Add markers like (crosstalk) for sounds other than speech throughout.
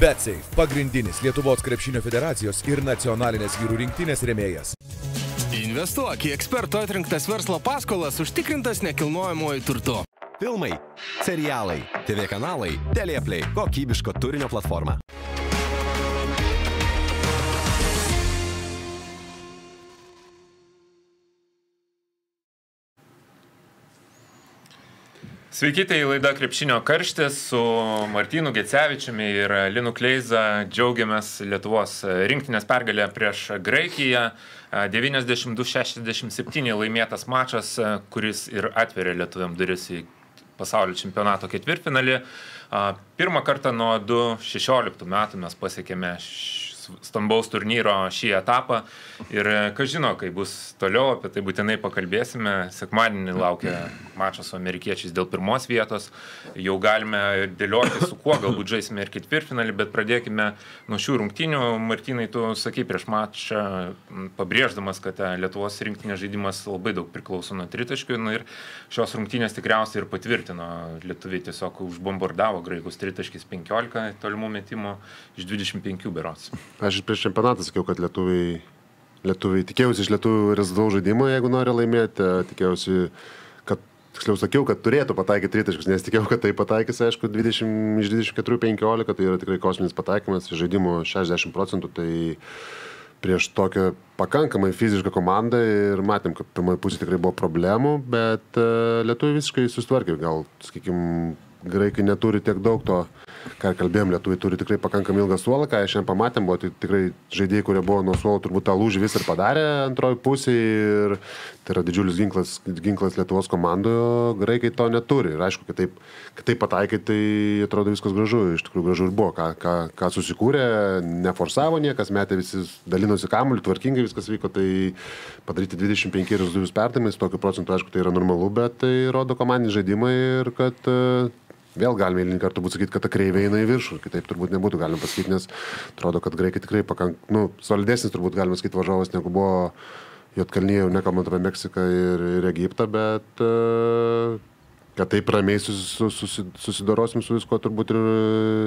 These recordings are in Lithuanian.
BetSafe - pagrindinis Lietuvos krepšinio federacijos ir nacionalinės vyrų rinktinės remėjas. Investuok į eksperto atrinktas verslo paskolas užtikrintas nekilnojamojo turtu. Filmai, serialai, TV kanalai, Telieplay - kokybiško turinio platforma. Sveiki, tai laida Krepšinio karštis su Martinu Gecevičiumi ir Linu Kleiza. Džiaugiamės Lietuvos rinktinės pergalę prieš Graikiją. 92-67 laimėtas mačas, kuris ir atveria lietuviam duris į pasaulio čempionato ketvirtfinalį. Pirmą kartą nuo 2016 metų mes pasiekėme stambaus turnyro šį etapą. Ir kas žino, kai bus toliau, apie tai būtinai pakalbėsime. Sekmadienį laukia mačas su amerikiečiais dėl pirmos vietos. Jau galime dėlioti, su kuo galbūt žaisime ir ketvirtfinalį, bet pradėkime nuo šių rungtynių. Martinai, tu sakai prieš mačą, pabrėždamas, kad Lietuvos rinktinės žaidimas labai daug priklauso nuo tritaškių. Na ir šios rungtynės tikriausiai ir patvirtino. Lietuviai tiesiog užbombardavo graikus tritaškis 15 tolimų metimų iš 25 berots. Aš prieš čempionatą sakiau, kad lietuviai, lietuviai tikėjausi iš lietuvių rezultatų žaidimo, jeigu nori laimėti, tikėjausi, kad, tiksliau sakiau, kad turėtų pataikyti tritaškus, nes tikėjau, kad tai pataikys, aišku, 20, iš 24-15, tai yra tikrai kosminis pataikymas, žaidimo 60 procentų, tai prieš tokią pakankamai fizišką komandą ir matėm, kad pirmoji pusė tikrai buvo problemų, bet uh, lietuviai visiškai susitvarkė, gal, sakykime, graikai neturi tiek daug to ką kalbėjom, lietuviai turi tikrai pakankamai ilgą suolą, ką šiandien pamatėm, buvo tikrai žaidėjai, kurie buvo nuo suolo, turbūt tą lūžį vis ir padarė antroji pusė ir tai yra didžiulis ginklas, ginklas Lietuvos komandoje, graikai to neturi. Ir aišku, kad taip, kad taip pataikai, tai atrodo viskas gražu, iš tikrųjų gražu ir buvo, ką, ką, ką susikūrė, neforsavo niekas, metė visi, dalinosi kamuolį, tvarkingai viskas vyko, tai padaryti 25 rezultatus perdavimus, tokiu procentu, aišku, tai yra normalu, bet tai rodo komandinį žaidimą ir kad vėl galime eilinį kartą turbūt sakyti, kad ta kreivė eina į viršų, kitaip turbūt nebūtų galima pasakyti, nes atrodo, kad graikai tikrai pakankamai, nu, solidesnis turbūt galima sakyti varžovas, negu buvo Jotkalnyje, jau nekalbant apie Meksiką ir, ir Egiptą, bet uh, kad taip ramiai susidorosim su visko, turbūt ir,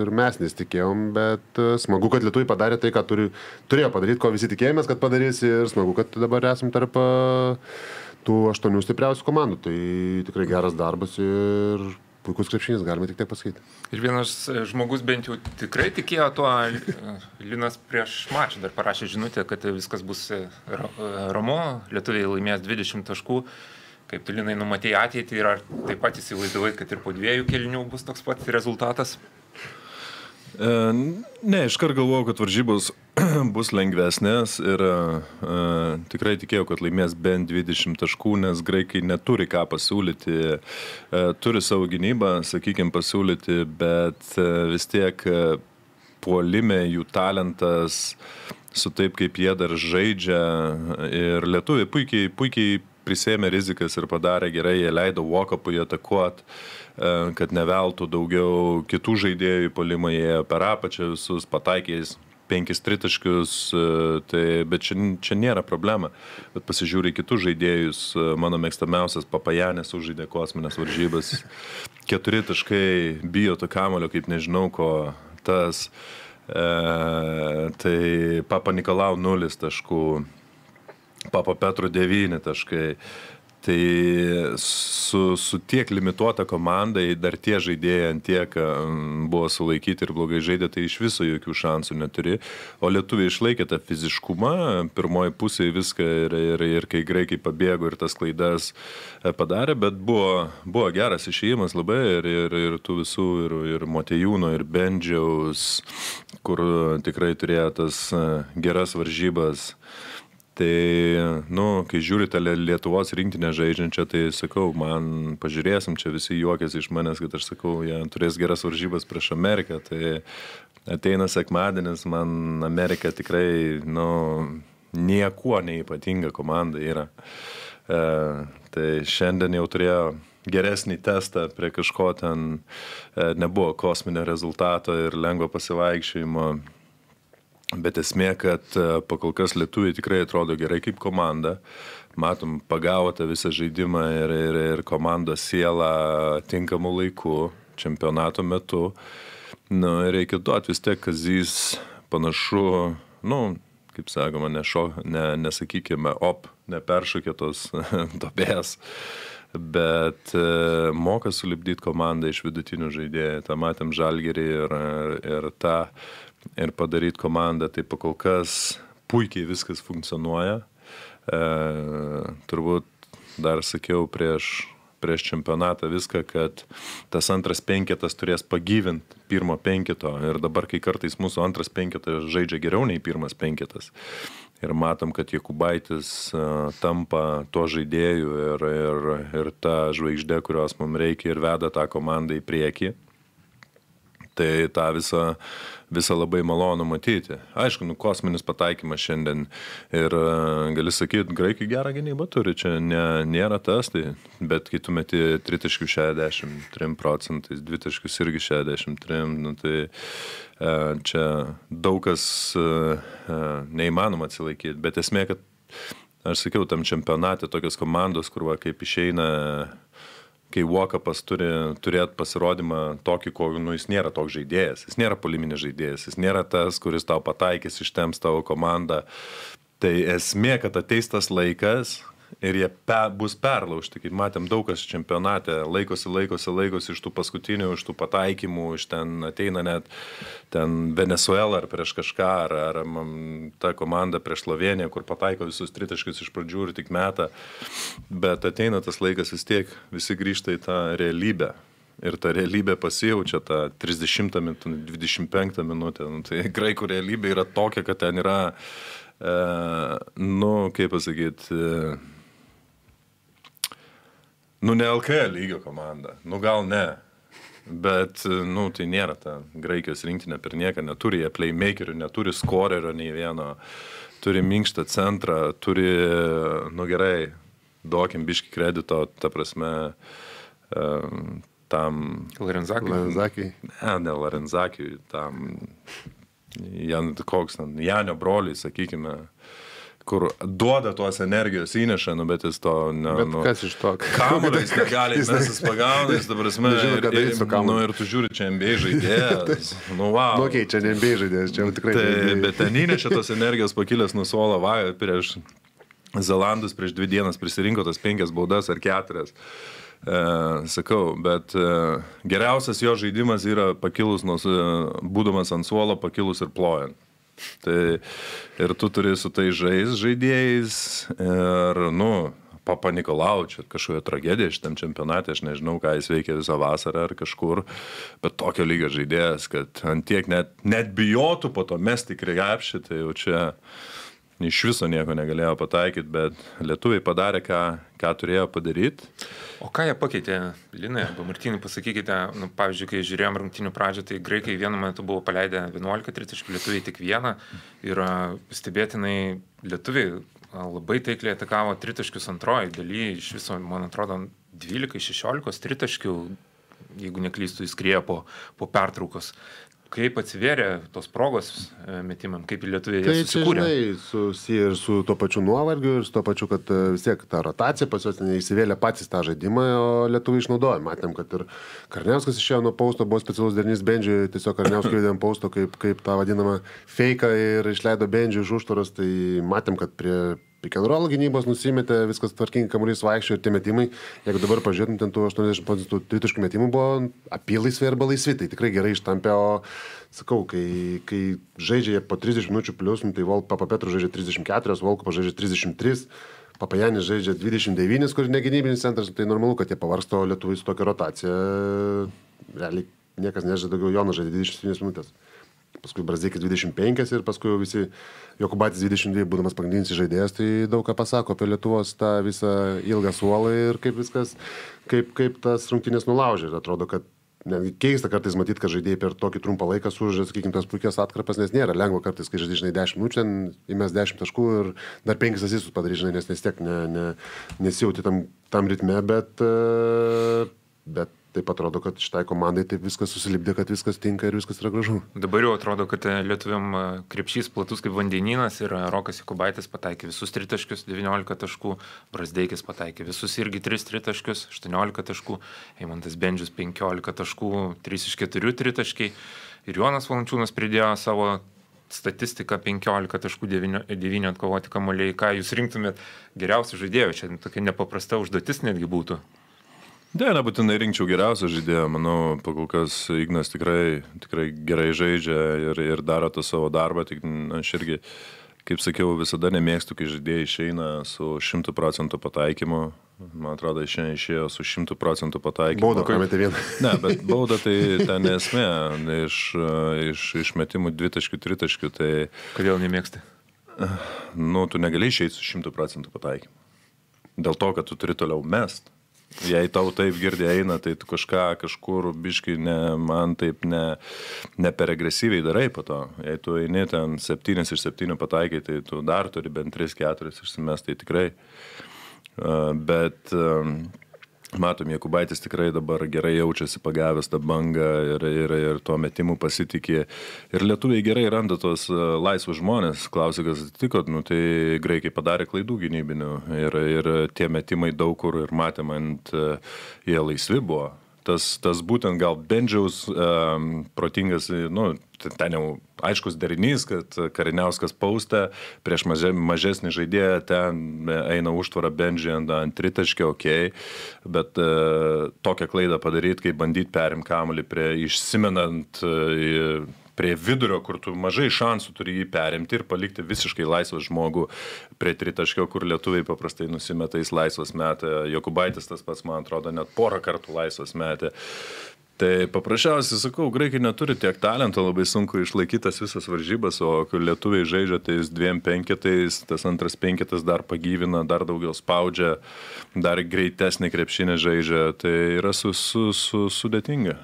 ir mes nesitikėjom, bet uh, smagu, kad lietuviai padarė tai, ką turi, turėjo padaryti, ko visi tikėjomės, kad padarys ir smagu, kad dabar esam tarp uh, tų aštuonių stipriausių komandų. Tai tikrai geras darbas ir puikus krepšinis, galime tik tai pasakyti. Ir vienas e, žmogus bent jau tikrai tikėjo tuo, e, Linas prieš mačą dar parašė žinutę, kad viskas bus e, ramu, lietuviai laimės 20 taškų. Kaip tu Linai numatėjai ateitį ir ar taip pat įsivaizdavai, kad ir po dviejų kelinių bus toks pat rezultatas? E, ne, iškart galvojau, kad varžybos (clears throat) bus lengvesnės ir uh, tikrai tikėjau, kad laimės bent 20 taškų, nes graikai neturi ką pasiūlyti, uh, turi savo gynybą, sakykime, pasiūlyti, bet uh, vis tiek uh, puolime jų talentas su taip, kaip jie dar žaidžia ir lietuviai puikiai, puikiai prisėmė rizikas ir padarė gerai, jie leido Vokapui atakuoti, e, kad neveltų daugiau kitų žaidėjų jie per apačią visus pataikės penkis tritaškius, e, tai, bet čia, čia nėra problema. Bet pasižiūrė kitus žaidėjus, e, mano mėgstamiausias Papajanės užžaidė kosminės varžybas. (laughs) Keturi taškai, bijo to kamulio, kaip nežinau ko, tas. E, tai Papa Nikolau nulis taškų, Papa Petro 9 taškai. Tai su, su tiek limituota komandai dar tie žaidėjai ant tiek buvo sulaikyti ir blogai žaidė, tai iš viso jokių šansų neturi. O lietuviai išlaikė tą fiziškumą, pirmoji pusė viską ir, ir, ir kai graikai pabėgo ir tas klaidas e, padarė, bet buvo, buvo geras išėjimas labai ir, ir, ir tų visų, ir, ir Motejūno, ir Bendžiaus, kur tikrai turėjo tas e, geras varžybas. Tai, nu, kai žiūrite Lietuvos rinktinę žaidžiančią, tai sakau, man pažiūrėsim, čia visi juokės iš manęs, kad aš sakau, jie turės geras varžybas prieš Ameriką. Tai ateina sekmadienis, man Amerika tikrai, nu, niekuo neipatinga komanda yra. E, tai šiandien jau turėjo geresnį testą prie kažko ten, e, nebuvo kosminio rezultato ir lengvo pasivaikščiojimo Bet esmė, kad e, pakol kas lietuviai tikrai atrodo gerai kaip komanda. Matom, pagavo tą visą žaidimą ir, ir, ir komandos sielą tinkamu laiku, čempionato metu. Nu, reikia duoti vis tiek, Kazys panašu, nu, kaip sakoma, nešo, ne, nesakykime, op, neperšokė tos (laughs) dobės, bet e, moka sulibdyti komandą iš vidutinių žaidėjų. Ta matėm žalgerį ir, ir tą, ir padaryti komandą, tai pakol kas puikiai viskas funkcionuoja. E, turbūt dar sakiau prieš prieš čempionatą viską, kad tas antras penketas turės pagyvinti pirmo penketo ir dabar, kai kartais mūsų antras penketas žaidžia geriau nei pirmas penketas. Ir matom, kad Jekubaitis uh, tampa tuo žaidėju ir, ir, ir ta žvaigždė, kurios mums reikia ir veda tą komandą į priekį. Tai tą visą visą labai malonu matyti. Aišku, nu, kosminis pataikymas šiandien ir uh, gali sakyti, graikai gerą gynybą turi, čia ne, nėra tas, tai, bet kai tu meti 30 63 procentais, 2 taškus irgi 63, nu, tai uh, čia daug kas uh, neįmanoma atsilaikyti, bet esmė, kad aš sakiau, tam čempionate tokios komandos, kur va, kaip išeina kai Wokapas turi turėti pasirodymą tokį, ko nu, jis nėra toks žaidėjas, jis nėra poliminis žaidėjas, jis nėra tas, kuris tau pataikys, ištems tavo komandą. Tai esmė, kad ateis tas laikas, ir jie pe, bus perlaužti, kaip matėm daug kas čempionate, laikosi, laikosi, laikosi iš tų paskutinių, iš tų pataikymų, iš ten ateina net ten Venezuela ar prieš kažką, ar, ar ta komanda prieš Sloveniją, kur pataiko visus tritaškius iš pradžių ir tik metą, bet ateina tas laikas vis tiek, visi grįžta į tą realybę. Ir ta realybė pasijaučia tą 30 minutę, 25 minutę. Nu, tai (laughs) graikų realybė yra tokia, kad ten yra, e, nu, kaip pasakyti, e, Nu, ne LKL lygio komanda. Nu, gal ne. Bet, nu, tai nėra ta Graikijos rinktinė per nieką, neturi jie playmakerių, neturi skorerio nei vieno, turi minkštą centrą, turi, nu gerai, duokim biški kredito, ta prasme, tam... Larenzakiui. Larenzakiui. Ne, ne Larenzakiui, tam... Jan, koks ten, Janio broliai, sakykime, kur duoda tos energijos įneša, nu, bet jis to... Ne, Bet nu, kas iš to? Kamuolio jis (laughs) negali, jis jis pagauna, jis dabar esmė. Nežino, ką daryt su kamuoliu. Nu, ir tu žiūri, čia MBA žaidėjas. (laughs) Nu, wow. Nu, okay, čia NBA žaidėjas, čia tikrai. Tai, NBA. bet ten įnešė tos energijos pakilęs nuo suolo va, prieš Zelandus, prieš dvi dienas prisirinko tas penkias baudas ar keturias. E, sakau, bet e, geriausias jo žaidimas yra pakilus, nuo, su- būdamas ant suolo, pakilus ir plojant. Tai ir tu turi su tai žais žaidėjais ir, nu, Papa Nikolau, čia kažkokia tragedija šitam čempionate, aš nežinau, ką jis veikia visą vasarą ar kažkur, bet tokio lygio žaidėjas, kad ant tiek net, net bijotų po to mesti krepšį, tai jau čia iš viso nieko negalėjo pataikyti, bet lietuviai padarė, ką, ką turėjo padaryti. O ką jie pakeitė, Linai arba Martinai, pasakykite, nu, pavyzdžiui, kai žiūrėjom rungtinių pradžią, tai graikai vienu metu buvo paleidę 11 tritaškių, lietuviai tik vieną ir stebėtinai lietuviai labai taikliai atakavo tritaškius antroji daly, iš viso, man atrodo, 12-16 tritaškių, jeigu neklystų, įskriejo po, po pertraukos. Kaip atsivėrė tos progos e, metimam, kaip lietuviai Tai tai susikūrė. žinai, susiję ir su tuo pačiu nuovargiu, ir su tuo pačiu, kad e, vis tiek ta rotacija pas juos ten įsivėlė patys tą žaidimą, o lietuviai išnaudojo. Matėm, kad ir Karniauskas išėjo nuo pausto, buvo specialus derinys Bendžiui, tiesiog Karniauskas įvedėm pausto kaip, kaip tą vadinamą feiką ir išleido Bendžiui iš užtvaros, tai matėm, kad prie pikenrolo gynybos nusimetė, viskas tvarkingai, kamuolys vaikščiojo ir tie metimai, jeigu dabar pažiūrėtum, ten tų 80 procentų tritaškų metimų buvo apylaisvė arba laisvi, tai tikrai gerai ištampė, o sakau, kai, kai žaidžia po 30 minučių plus, nu, tai Vol, Papa Petru žaidžia 34, Volko žaidžia 33. Papajanis žaidžia 29, kur negynybinis centras, tai normalu, kad jie pavarsto lietuvai su tokia rotacija. Realiai niekas nežaidė daugiau, Jonas žaidė 27 minutės. Paskui Brazėkis 25 ir paskui jau visi Jokubatis 22, būdamas pagrindinis žaidėjas, tai daug ką pasako apie Lietuvos tą visą ilgą suolą ir kaip viskas, kaip, kaip tas rungtynės nulaužė. Ir atrodo, kad netgi keista kartais matyti, kad žaidėjai per tokį trumpą laiką sužaidė, sakykime, tas puikias atkarpas, nes nėra lengva kartais, kai žaidži, žinai, 10 minučių, ten įmes 10 taškų ir dar 5 asistus padaryti, žinai, nes vis tiek ne, ne, nesijauti tam, tam ritme, bet, e, bet taip atrodo, kad šitai komandai taip viskas susilipdė, kad viskas tinka ir viskas yra gražu. Dabar jau atrodo, kad e, lietuviam e, krepšys platus kaip vandenynas ir e, Rokas Jekubaitis pataikė visus tritaškius, 19 taškų, Brasdeikis pataikė visus irgi 3 tritaškius, 18 taškų, Eimantas Bendžius 15 taškų, 3 iš 4 tritaškiai. Ir Jonas Valančiūnas pridėjo savo statistiką 15 taškų 9, 9 atkovoti kamuoliai. Ką jūs rinktumėt geriausių žaidėjų? Čia tokia nepaprasta užduotis netgi būtų. Ne, nebūtinai rinkčiau geriausią žaidėją. Manau, pakol kas Ignas tikrai, tikrai gerai žaidžia ir, ir daro tą savo darbą. Tik aš irgi, kaip sakiau, visada nemėgstu, kai žaidėjai išeina su 100 procentų pataikymu. Man atrodo, šiandien išėjo su 100 procentų pataikymu. Baudą, kai metė vieną. Ne, bet bauda tai ten nesmė. Iš, iš, iš metimų 2.3. Tai, Kodėl nemėgsti? nu, tu negali išeiti su 100 procentų pataikymu. Dėl to, kad tu turi toliau mest. Jei tau taip girdė eina, tai tu kažką kažkur biškai ne, man taip ne, ne per agresyviai darai po to. Jei tu eini ten 7 iš 7 pataikai, tai tu dar turi bent 3-4 išsimes, tai tikrai. Bet matom, Jekubaitis tikrai dabar gerai jaučiasi pagavęs tą bangą ir, ir, ir tuo metimu pasitikė. Ir lietuviai gerai randa tos uh, laisvus žmonės. Klausė, kas atsitiko, nu, tai graikai padarė klaidų gynybinių ir, ir tie metimai daug kur ir matėm ant, uh, jie laisvi buvo. Tas, tas būtent gal Bendžiaus um, protingas, nu, ten jau aiškus derinys, kad Kariniauskas paustė prieš maže, mažesnį žaidėją, ten eina užtvara Bendžiai ant, ant tritaškio, ok, bet uh, tokią klaidą padaryti, kaip bandyti perimti kamuolį prie išsimenant uh, prie vidurio, kur tu mažai šansų turi jį perimti ir palikti visiškai laisvą žmogų prie tritaškio, kur lietuviai paprastai nusimeta į laisvas metą. Jokubaitis tas pats, man atrodo, net porą kartų laisvas metė. Tai paprasčiausiai sakau, graikai neturi tiek talento, labai sunku išlaikyti tas visas varžybas, o kai lietuviai žaidžia tais dviem penketais, tas antras penketas dar pagyvina, dar daugiau spaudžia, dar greitesnį krepšinį žaidžia, tai yra su, su, su, sudėtinga.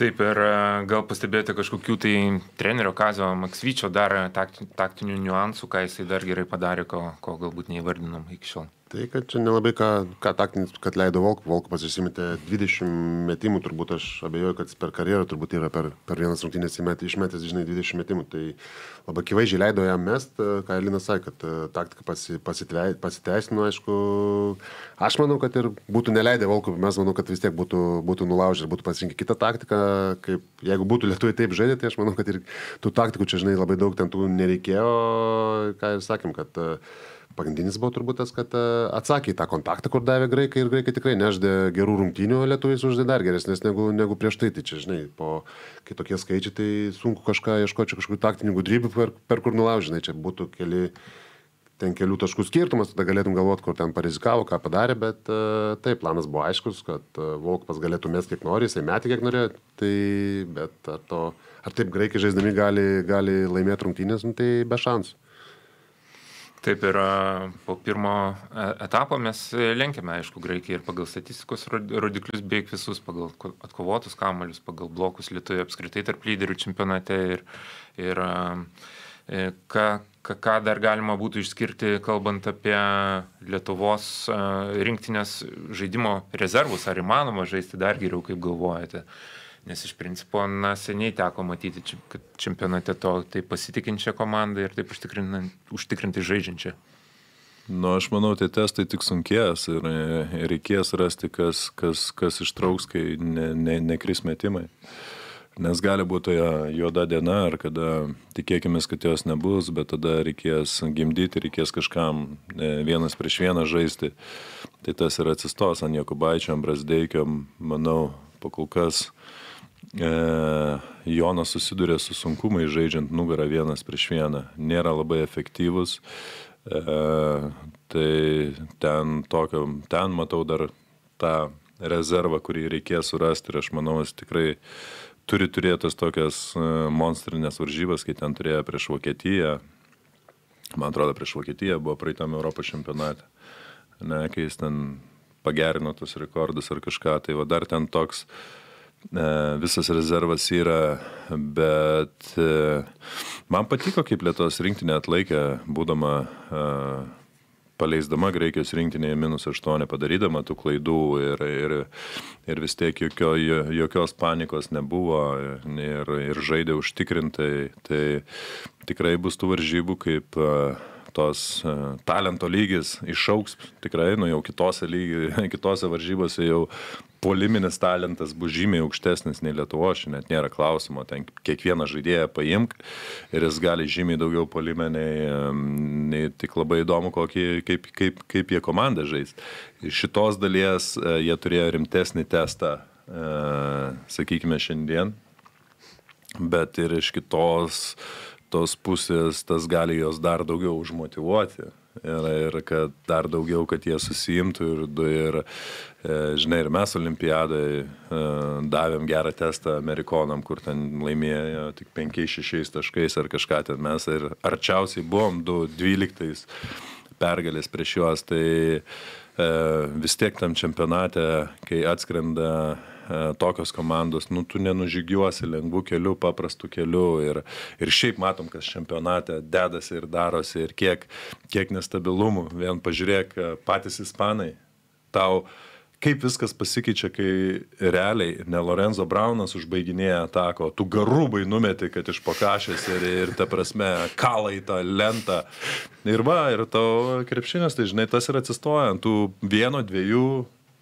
Taip, ir e, gal pastebėjote kažkokių tai trenerio Kazio Maksvyčio dar takti- taktinių niuansų, ką jisai dar gerai padarė, ko, ko galbūt neįvardinom iki šiol. Tai kad čia nelabai ką, ką taktinis, kad leido Volk, Volkovas įsimetė 20 metimų, turbūt aš abejoju, kad per karjerą turbūt yra per, per vienas rungtynės įmetė, išmetęs, žinai, 20 metimų. Tai labai akivaizdžiai leido jam mest, ką Elinas sakė, kad e, taktika pasi, pasitei- pasiteisino, aišku. Aš manau, kad ir būtų neleidę Volkovui, mes manau, kad vis tiek būtų, būtų nulaužę ir būtų pasirinkę kitą taktiką. Kaip, jeigu būtų lietuviai taip žaidė, tai aš manau, kad ir tų taktikų čia, žinai, labai daug ten tų nereikėjo, ką ir sakėm, kad uh, Pagrindinis buvo turbūt tas, kad e, atsakė į tą kontaktą, kur davė graikai ir graikai tikrai neždė gerų rungtynių, lietuviai suždė dar geresnės negu, negu prieš tai. Tai čia, žinai, po kitokie skaičiai, tai sunku kažką ieškoti, kažkokių taktinių gudrybių, per, per kur nulaužinai. Čia būtų keli, ten kelių taškų skirtumas, tada galėtum galvoti, kur ten parizikavo, ką padarė, bet uh, taip, planas buvo aiškus, kad uh, Volkpas galėtų mes kiek nori, jisai metė kiek norėjo, tai bet ar, to, ar taip graikai žaisdami gali, gali laimėti rungtynės, nu, tai be šansų. Taip ir a, po pirmo e, etapo mes lenkėme, aišku, Graikiją ir pagal statistikos rod- rodiklius beveik visus, pagal ko- atkovotus kamolius, pagal blokus lietuvių apskritai tarp lyderių čempionate ir, ir e, ką, ką, ką dar galima būtų išskirti, kalbant apie Lietuvos a, rinktinės žaidimo rezervus, ar įmanoma žaisti dar geriau, kaip galvojate. Nes iš principo, na, seniai teko matyti, kad čempionate to taip pasitikinčią komandą ir taip užtikrintai žaidžiančią. Nu, aš manau, tie testai tik sunkės ir, reikės rasti, kas, kas, kas ištrauks, kai ne, ne, nekris metimai. Nes gali būti juoda diena, ar kada tikėkime, kad jos nebus, bet tada reikės gimdyti, reikės kažkam e, vienas prieš vieną žaisti. Tai tas ir atsistos ant Jokubaičio, Brasdeikio, manau, pakol kas e, Jonas susiduria su sunkumai žaidžiant nugarą vienas prieš vieną. Nėra labai efektyvus. E, tai ten, tokio, ten matau dar tą rezervą, kurį reikės surasti ir aš manau, jis tikrai turi turėti tas tokias e, monstrinės varžybas, kai ten turėjo prieš Vokietiją. Man atrodo, prieš Vokietiją buvo praeitam Europos čempionate. Ne, kai jis ten pagerino tus rekordus ar kažką, tai va dar ten toks e, visas rezervas yra, bet e, man patiko, kaip Lietuvos rinktinė atlaikė, būdama e, paleisdama Graikijos rinktinėje minus 8, padarydama tų klaidų ir, ir, ir vis tiek jokio, jokios panikos nebuvo ir, ir žaidė užtikrintai. Tai tikrai bus tų varžybų, kaip e, tos e, talento lygis išauks tikrai, nu jau kitose, lygi, (laughs) kitose varžybose jau poliminis talentas bus žymiai aukštesnis nei Lietuvo, šiandien net nėra klausimo, ten kiekvieną žaidėją paimk ir jis gali žymiai daugiau polime nei, nei tik labai įdomu, kokį, kaip, kaip, kaip jie komandą žais. Iš šitos dalies e, jie turėjo rimtesnį testą, e, sakykime, šiandien, bet ir iš kitos tos pusės tas gali juos dar daugiau užmotivuoti ir, ir kad dar daugiau, kad jie susijimtų ir, ir e, žinai, ir mes olimpiadai e, davėm gerą testą amerikonam, kur ten laimėjo tik 5-6 taškais ar kažką ten mes ir arčiausiai buvom 2-12 pergalės prieš juos, tai e, vis tiek tam čempionate, kai atskrenda tokios komandos, nu, tu nenužygiuosi lengvų kelių, paprastų kelių ir, ir šiaip matom, kas čempionate dedasi ir darosi ir kiek, kiek nestabilumų. Vien pažiūrėk, e, patys ispanai, tau kaip viskas pasikeičia, kai realiai ne Lorenzo Braunas užbaiginėja ataką, o tu garubai numeti, kad iš pakašės ir, ir ta prasme kalai tą lentą. Ir va, ir tavo krepšinės, tai žinai, tas ir atsistoja ant tų vieno, dviejų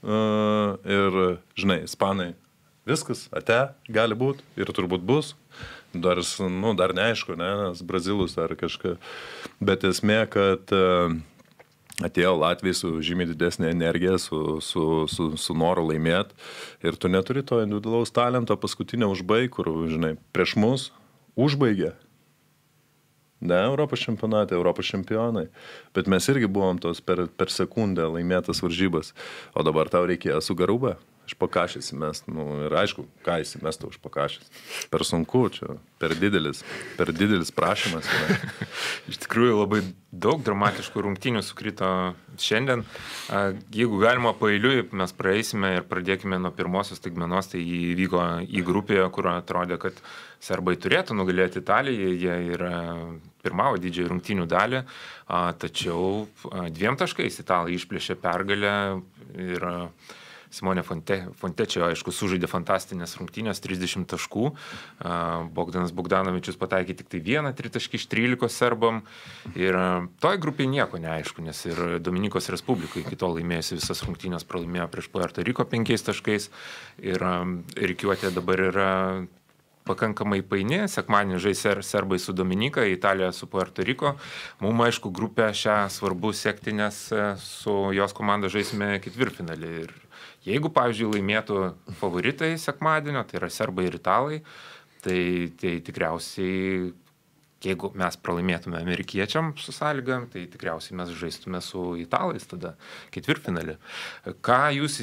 ir, žinai, ispanai, viskas, ate, gali būti ir turbūt bus. Dar, nu, dar neaišku, ne, nes brazilus ar kažką. Bet esmė, kad atėjo Latvijai su žymiai didesnė energija, su, su, su, su noru laimėti ir tu neturi to individualaus talento paskutinę užbaigti, kur, žinai, prieš mus užbaigė Ne Europos čempionate, Europos čempionai. Bet mes irgi buvom tos per, per sekundę laimėtas varžybas. O dabar tau reikėjo su garuba. Iš pakašės įmest. Nu, ir aišku, ką įsimestų už pakašės. Per sunku, čia per didelis, per didelis prašymas. (laughs) Iš tikrųjų labai daug dramatiškų rungtynių sukrito šiandien. Jeigu galima pailiui, mes praeisime ir pradėkime nuo pirmosios staigmenos, tai įvyko į grupėje, kur atrodė, kad serbai turėtų nugalėti Italiją, jie yra pirmavo didžiąją rungtynių dalį, tačiau dviem taškais italai išplėšė pergalę ir Simonė Fonte, Fontečio, aišku, sužaidė fantastinės rungtynės, 30 taškų. Bogdanas Bogdanovičius pataikė tik tai vieną tritaškį iš 13 serbam. Ir toj grupiai nieko neaišku, nes ir Dominikos Respublikai iki to laimėjusi visas rungtynės pralaimėjo prieš Puerto Riko 5 taškais. Ir reikiuotė dabar yra pakankamai paini. Sekmadienį žais ser, serbai su Dominika, Italija su Puerto Riko. Mums, aišku, grupę šią svarbu sekti, nes su jos komanda žaisime ketvirtfinalį. Ir Jeigu, pavyzdžiui, laimėtų favoritai sekmadienio, tai yra serbai ir italai, tai, tai tikriausiai jeigu mes pralaimėtume amerikiečiam su sąlyga, tai tikriausiai mes žaistume su italais tada ketvirtfinalį. Ką jūs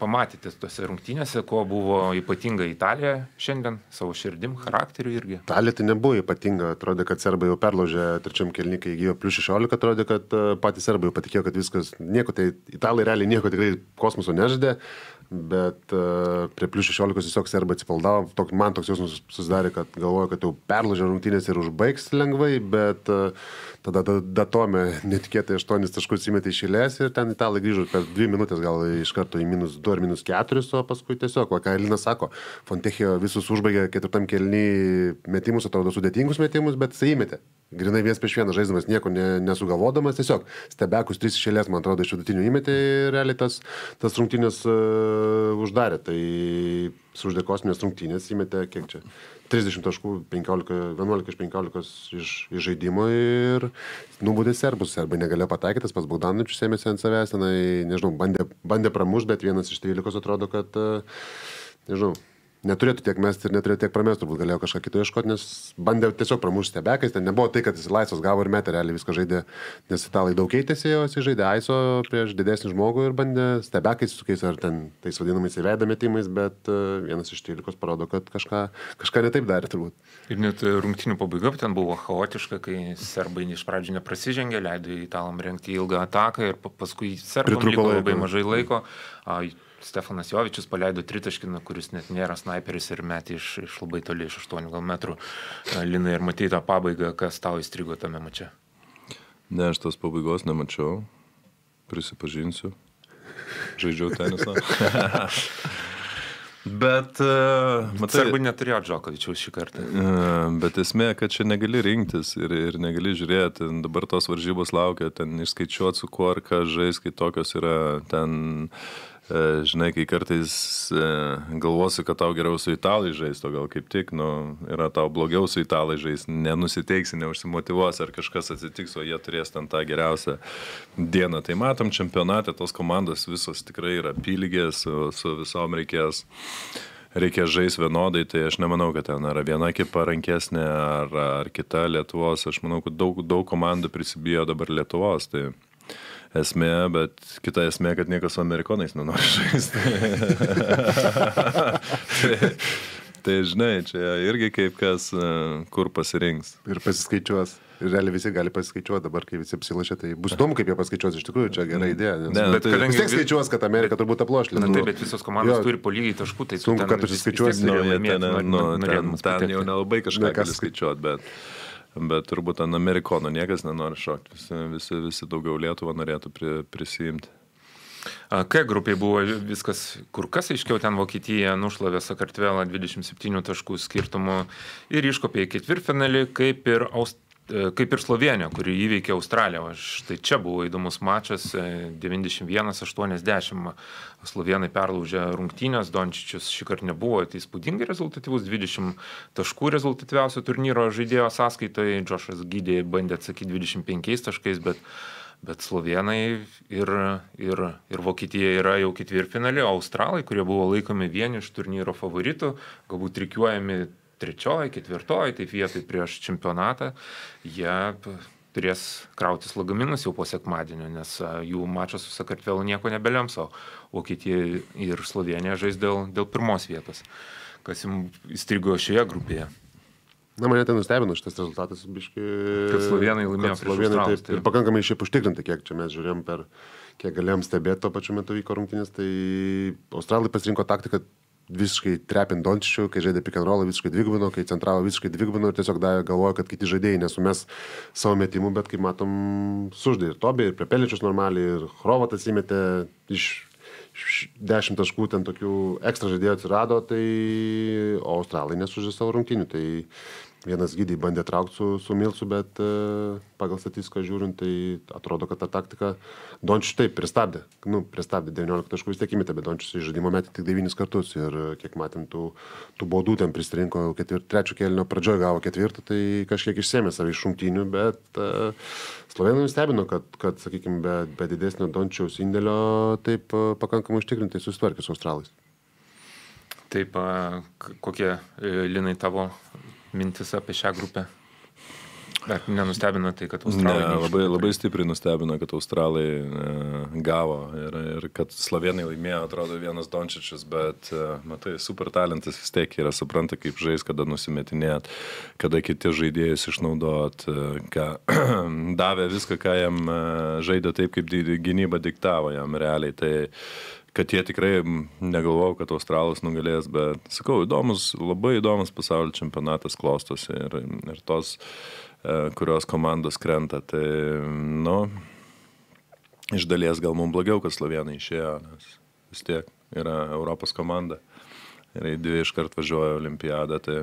pamatėte tose rungtynėse, ko buvo ypatinga Italija šiandien, savo širdim, charakteriu irgi? Italija tai nebuvo ypatinga, atrodė, kad serbai jau perložė trečiam kelnikai, įgyjo plus 16, atrodė, kad e, patys serbai jau patikėjo, kad viskas nieko, tai italai realiai nieko tikrai kosmoso nežadė bet uh, prie plus 16 tiesiog serbai atsipaldavo. Tok, man toks jausmas susidarė, kad galvoju, kad jau perlažė rungtynės ir užbaigs lengvai, bet uh, tada datome netikėtai 8 taškus įmetė iš eilės ir ten italai grįžo per 2 minutės gal iš karto į minus 2 ar minus 4, o paskui tiesiog, ką Elina sako, Fontechio visus užbaigė ketvirtam kelny metimus, atrodo sudėtingus metimus, bet jisai įmetė. Grinai vienas prieš vieną žaiddamas, nieko ne, nesugalvodamas, tiesiog stebekus 3 iš eilės, man atrodo, iš vidutinių įmetė ir realiai tas, tas rungtynės uh, uždarė. Tai suždė kosminės rungtynės, įmetė kiek čia 30 taškų, 15, 11 iš 15 iš, iš žaidimo ir nubūdė serbus. Serbai negalėjo pataikyti, tas pats Bogdanovičius ėmėsi ant savęs, tenai, nežinau, bandė, bandė pramuš, bet vienas iš 13 atrodo, kad, nežinau, neturėtų tiek mesti ir neturėtų tiek pramesti, turbūt galėjo kažką kito ieškoti, nes bandė tiesiog pramušti stebekais, ten nebuvo tai, kad jis laisvas gavo ir metė, realiai viską žaidė, nes italai daug keitėsi, o jis žaidė aiso prieš didesnį žmogų ir bandė stebekais sukiais ar ten tais vadinamais įvedę metimais, bet uh, vienas iš 13 parodo, kad kažką, kažką netaip darė turbūt. Ir net rungtinių pabaiga ten buvo chaotiška, kai serbai iš pradžių neprasižengė, leido italam rengti ilgą ataką ir paskui serbai liko labai mažai laiko. Stefanas Jovičius paleido tritaškiną, kuris net nėra sniperis ir metė iš, iš labai toli, iš 8 gal metrų. Linai, ir matyti tą pabaigą, kas tau įstrigo tame mače? Ne, aš tos pabaigos nemačiau, prisipažinsiu. Žaidžiau tenisą. (laughs) Bet, uh, matai, arba neturėjo Džokovičiaus šį kartą. Uh, bet esmė, kad čia negali rinktis ir, ir negali žiūrėti, dabar tos varžybos laukia, ten išskaičiuoti su kuo ar ką žais, kai tokios yra ten E, žinai, kai kartais e, galvosi, kad tau geriau su italai žaisti, o gal kaip tik, nu, yra tau blogiau su italai žaisti, nenusiteiksi, neužsimotivuos ar kažkas atsitiks, o jie turės ten tą geriausią dieną. Tai matom, čempionate tos komandos visos tikrai yra pylygės, su, su visom reikės reikia žaisti vienodai, tai aš nemanau, kad ten yra viena ekipa rankesnė ar, ar kita Lietuvos. Aš manau, kad daug, daug komandų prisibijo dabar Lietuvos. Tai esmė, bet kita esmė, kad niekas su amerikonais nenori žaisti. (laughs) tai, tai žinai, čia irgi kaip kas, e, kur pasirinks. Ir pasiskaičiuos. Ir realiai visi gali pasiskaičiuoti dabar, kai visi apsilašė, tai bus įdomu, kaip jie paskaičiuos, iš tikrųjų, čia gera idėja. Nes... Ne, bet tai- vis tiek skaičiuos, kad Amerika turbūt aplošlė. Na taip, bet visos komandos Jo. turi po lygiai taškų, tai Sunku, ten kad tu tiek Nu, ten, nu, ten, ten patekti. jau nelabai kažką Ne, gali skaičiuoti, bet, bet turbūt ant amerikonų niekas nenori šokti, visi, visi, visi daugiau Lietuvą norėtų pri, prisijimti. K grupiai buvo viskas kur kas aiškiau, ten Vokietija nušlavė Sakartvelą 27 taškų skirtumu ir iškopė į ketvirtfinalį, kaip ir, Aust... e, kaip ir Slovenija, kuri įveikė Australiją. Štai čia buvo įdomus mačas e, 91-80. Slovenai perlaužė rungtynės, Dončičius šį kartą nebuvo, tai įspūdingai rezultatyvus 20 taškų rezultatyviausio turnyro žaidėjo sąskaitoje. Džošas Gydė bandė atsakyti 25 taškais, bet Bet slovenai ir, ir, ir Vokietija yra jau ketvirtfinalį, o australai, kurie buvo laikomi vieni iš turnyro favoritų, galbūt trikiuojami trečioji, ketvirtoji, taip vietai prieš čempionatą, jie turės krautis lagaminus jau po sekmadienio, nes jų mačas su Sakartvelu nieko nebelems, o Vokietija ir Slovenija žais dėl, dėl pirmos vietos, kas jums įstrigo šioje grupėje. Na, mane ten nustebino šitas rezultatas, biški. Kad slovėnai laimėjo australus, taip, taip. ir pakankamai šiaip užtikrinti, kiek čia mes žiūrėjom per, kiek galėjom stebėti tuo pačiu metu vyko rungtynės, tai australai pasirinko taktiką visiškai trepint Dončičių, kai žaidė pick and roll, visiškai dvigubino, kai centravo visiškai dvigubino ir tiesiog davė galvoja, kad kiti žaidėjai nesumes savo metimų, bet kaip matom, suždė ir Tobė, ir Prepeličius normaliai, ir Hrovatas įmetė iš 10 taškų ten tokių ekstra žaidėjų atsirado, tai o australai nesužė savo rungtynių. Tai vienas gydai bandė traukti su, su Milsu, bet e, pagal statistiką žiūrint, tai atrodo, kad ta taktika Dončius taip pristabdė. Nu, pristabdė 19 taškų vis tiek įmetė, bet Dončius iš žaidimo metė tik 9 kartus ir e, kiek matėm, tų, tų baudų ten prisirinko ketvirt, trečio kelnio pradžioje gavo ketvirtą, tai kažkiek išsėmė save iš šimtinių, bet uh, Slovenai nustebino, kad, kad sakykime, be, be didesnio Dončiaus indėlio taip uh, pakankamai užtikrintai susitvarkė su australais. Taip, kokie e, linai tavo mintis apie šią grupę? Bet nenustebino tai, kad Ne, Australai. labai, neiškopė. labai stipriai nustebino, kad australai e, gavo ir, ir kad slovenai laimėjo, atrodo, vienas Dončičius, bet, e, matai, super talentas vis tiek yra, supranta, kaip žais, kada nusimetinėt, kada kiti žaidėjus išnaudot, e, ką, (clears throat) davė viską, ką jam e, žaidė taip, kaip gynyba diktavo jam realiai. Tai, kad jie tikrai m, negalvojau, kad Australas nugalės, bet sakau, įdomus, labai įdomus pasaulio čempionatas klostosi ir, ir tos, e, kurios komandos krenta. Tai, nu, iš dalies gal mums blogiau, kad slovenai išėjo, nes vis tiek yra Europos komanda ir dvi iškart važiuoja olimpiadą. Tai,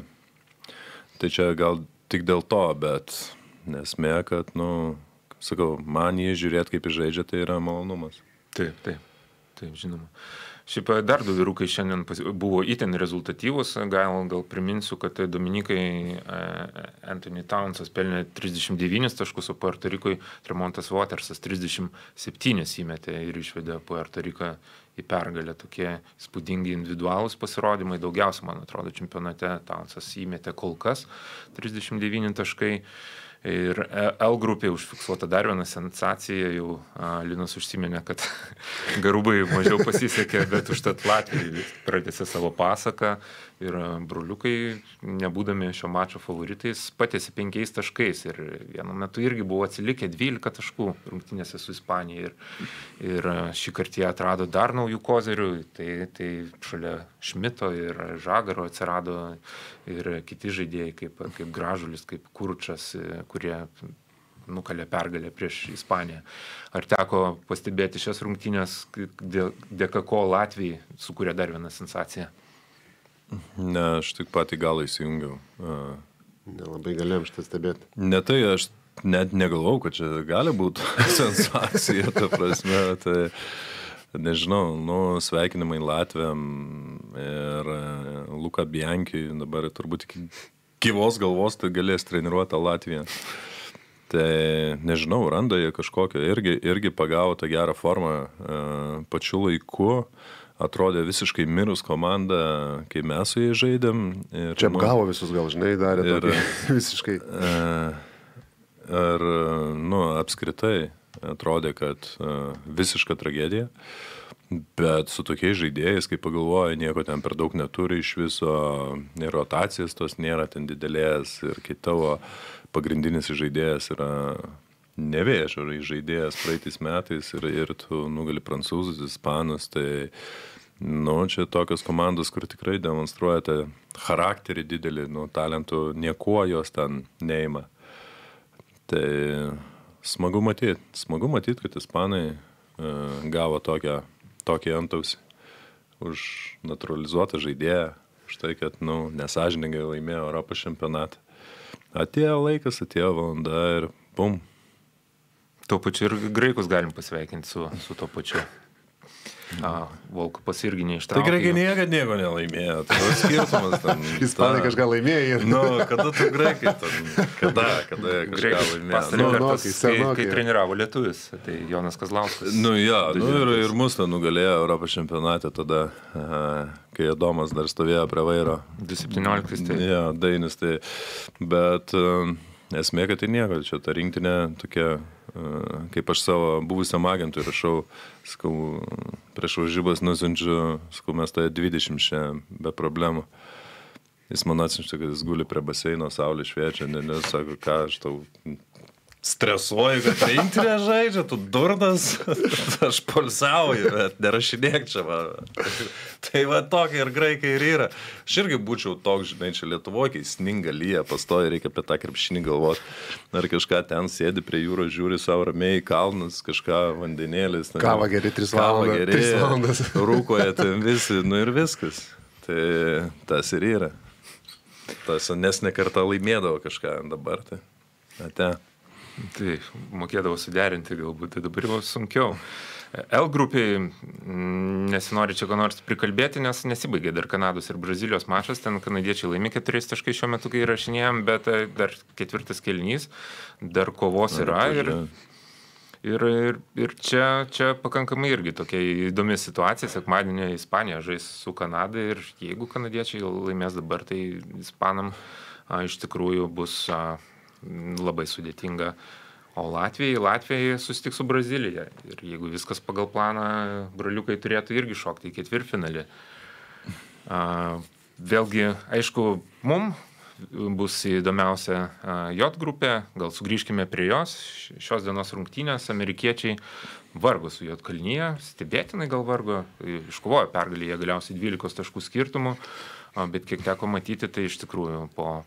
tai čia gal tik dėl to, bet nesmė, kad, nu, sakau, man jį žiūrėti, kaip jis žaidžia, tai yra malonumas. Taip, taip, taip, žinoma. Šiaip a, dar du vyrukai šiandien buvo itin rezultatyvūs. Gal, gal priminsiu, kad tai Dominikai e, Anthony Townsas pelnė 39 taškus, o Puerto Rikui Tremontas Watersas 37 įmetė ir išvedė Puerto Riką į pergalę. Tokie įspūdingi individualūs pasirodymai. Daugiausia, man atrodo, čempionate Townsas įmetė kol kas 39 taškai. Ir L grupėje užfiksuota dar viena sensacija, jau a, Linas užsiminė, kad (laughs) garubai mažiau pasisekė, bet užtat Latvijai pradėsė savo pasaką ir broliukai, nebūdami šio mačo favoritais, patėsi penkiais taškais ir vienu metu irgi buvo atsilikę 12 taškų rungtynėse su Ispanija ir, ir šį kartą jie atrado dar naujų kozerių, tai, tai šalia Šmito ir Žagaro atsirado ir kiti žaidėjai kaip, kaip Gražulis, kaip Kurčas, kurie nukalė pergalę prieš Ispaniją. Ar teko pastebėti šias rungtynės, dėka ko Latvijai sukūrė dar vieną sensaciją? Ne, aš tik patį galą įsijungiau. A, Nelabai galėjom šitą stebėti. Ne tai aš net negalvau, kad čia gali būti (laughs) sensacija, ta prasme. Tai, nežinau, nu, sveikinimai Latviam ir e, Luka Bianki dabar turbūt iki gyvos galvos tai galės treniruoti Latviją. Tai nežinau, randa jie kažkokią, irgi, irgi pagavo tą gerą formą e, pačiu laiku. Atrodė visiškai mirus komanda, kai mes su jais žaidėm. Ir, Čia nu, apgavo visus, gal žinai, darė ir- tokį (laughs) visiškai. Ir, nu, apskritai atrodė, kad e, visiška tragedija. Bet su tokiais žaidėjais, kai pagalvoja, nieko ten per daug neturi iš viso, ir rotacijas tos nėra ten didelės, ir kai tavo pagrindinis žaidėjas yra nevėžio žaidėjas praeitais metais ir, ir tu nugali prancūzus, ispanus, tai, nu, čia tokios komandos, kur tikrai demonstruojate charakterį didelį, nu, talentų, niekuo jos ten neima. Tai smagu matyti, smagu matyti, kad ispanai uh, gavo tokią, tokį antausį už naturalizuotą žaidėją, už tai, kad, nu, nesažiningai laimėjo Europos čempionatą. Atėjo laikas, atėjo valanda ir bum. Tuo pačiu ir graikus galim pasveikinti su, su tuo pačiu. A, Volkupas irgi Tai neištraukė. greikai niekada nieko nelaimėjo, tai toks skirtumas ten. (laughs) Ispanai ta- kažką laimėjo ir... Nu, kada tu graikai ten, kada, kada Graikai laimėjo. pastarį Nu, kartą, Senokai, kai, kai treniravo lietuvis, tai Jonas Kazlauskas. Nu, jo, nu, ir, ir mus ten nugalėjo Europos čempionate tada, aha, kai Adomas dar stovėjo prie vairo. 2017 tai. Jo, Dainis, tai. Bet um, esmė, kad tai nieko, čia ta rinktinė tokia, uh, kaip aš savo buvusiam agentui rašau, sakau, prieš varžybas nusinčiu, sakau, mes tai 20 čia be problemų. Jis man atsinešė, kad jis guli prie baseino, saulė šviečia, ne, ne, sako, ką aš tau stresuoju, kad rinktinė žaidžia, tu durnas, (laughs) aš polsauju, bet nerašinėk čia. Va. Tai va tokia ir graikai ir yra. Aš irgi būčiau toks, žinai, čia Lietuvoje, kai sninga lyja, pastoja, reikia apie tą krepšinį galvoti. Ar kažką ten sėdi prie jūros, žiūri savo ramiai kalnus, kažką vandenėlis. ten- Kavą geri, tris Kavą valandas- geri, tris valandas. (laughs) Rūkoja ten visi, nu ir viskas. Tai tas ir yra. Tas nesnė kartą laimėdavo kažką dabar. Tai. Ate. Tai mokėdavo suderinti galbūt, tai dabar jau sunkiau. L grupiai mm, nesinori čia ko nors prikalbėti, nes nesibaigė dar Kanados ir Brazilijos mačas, ten kanadiečiai laimė keturiais taškais šiuo metu, kai rašinėjom, bet e, dar ketvirtas kelnys, dar kovos yra ir, ir, ir, ir čia, čia pakankamai irgi tokia įdomi situacija, sekmadienį Ispanija žais su Kanada ir jeigu kanadiečiai laimės dabar, tai Ispanam a, iš tikrųjų bus a, labai sudėtinga. O Latvijai, Latvijai susitiks su Brazilija. Ir jeigu viskas pagal planą, braliukai turėtų irgi šokti į ketvirtfinalį. Vėlgi, aišku, mum bus įdomiausia J grupė, gal sugrįžkime prie jos. Šios dienos rungtynės amerikiečiai vargo su J kalnyje, stebėtinai gal vargo, iškovojo pergalį, jie galiausiai 12 taškų skirtumų, bet kiek teko matyti, tai iš tikrųjų po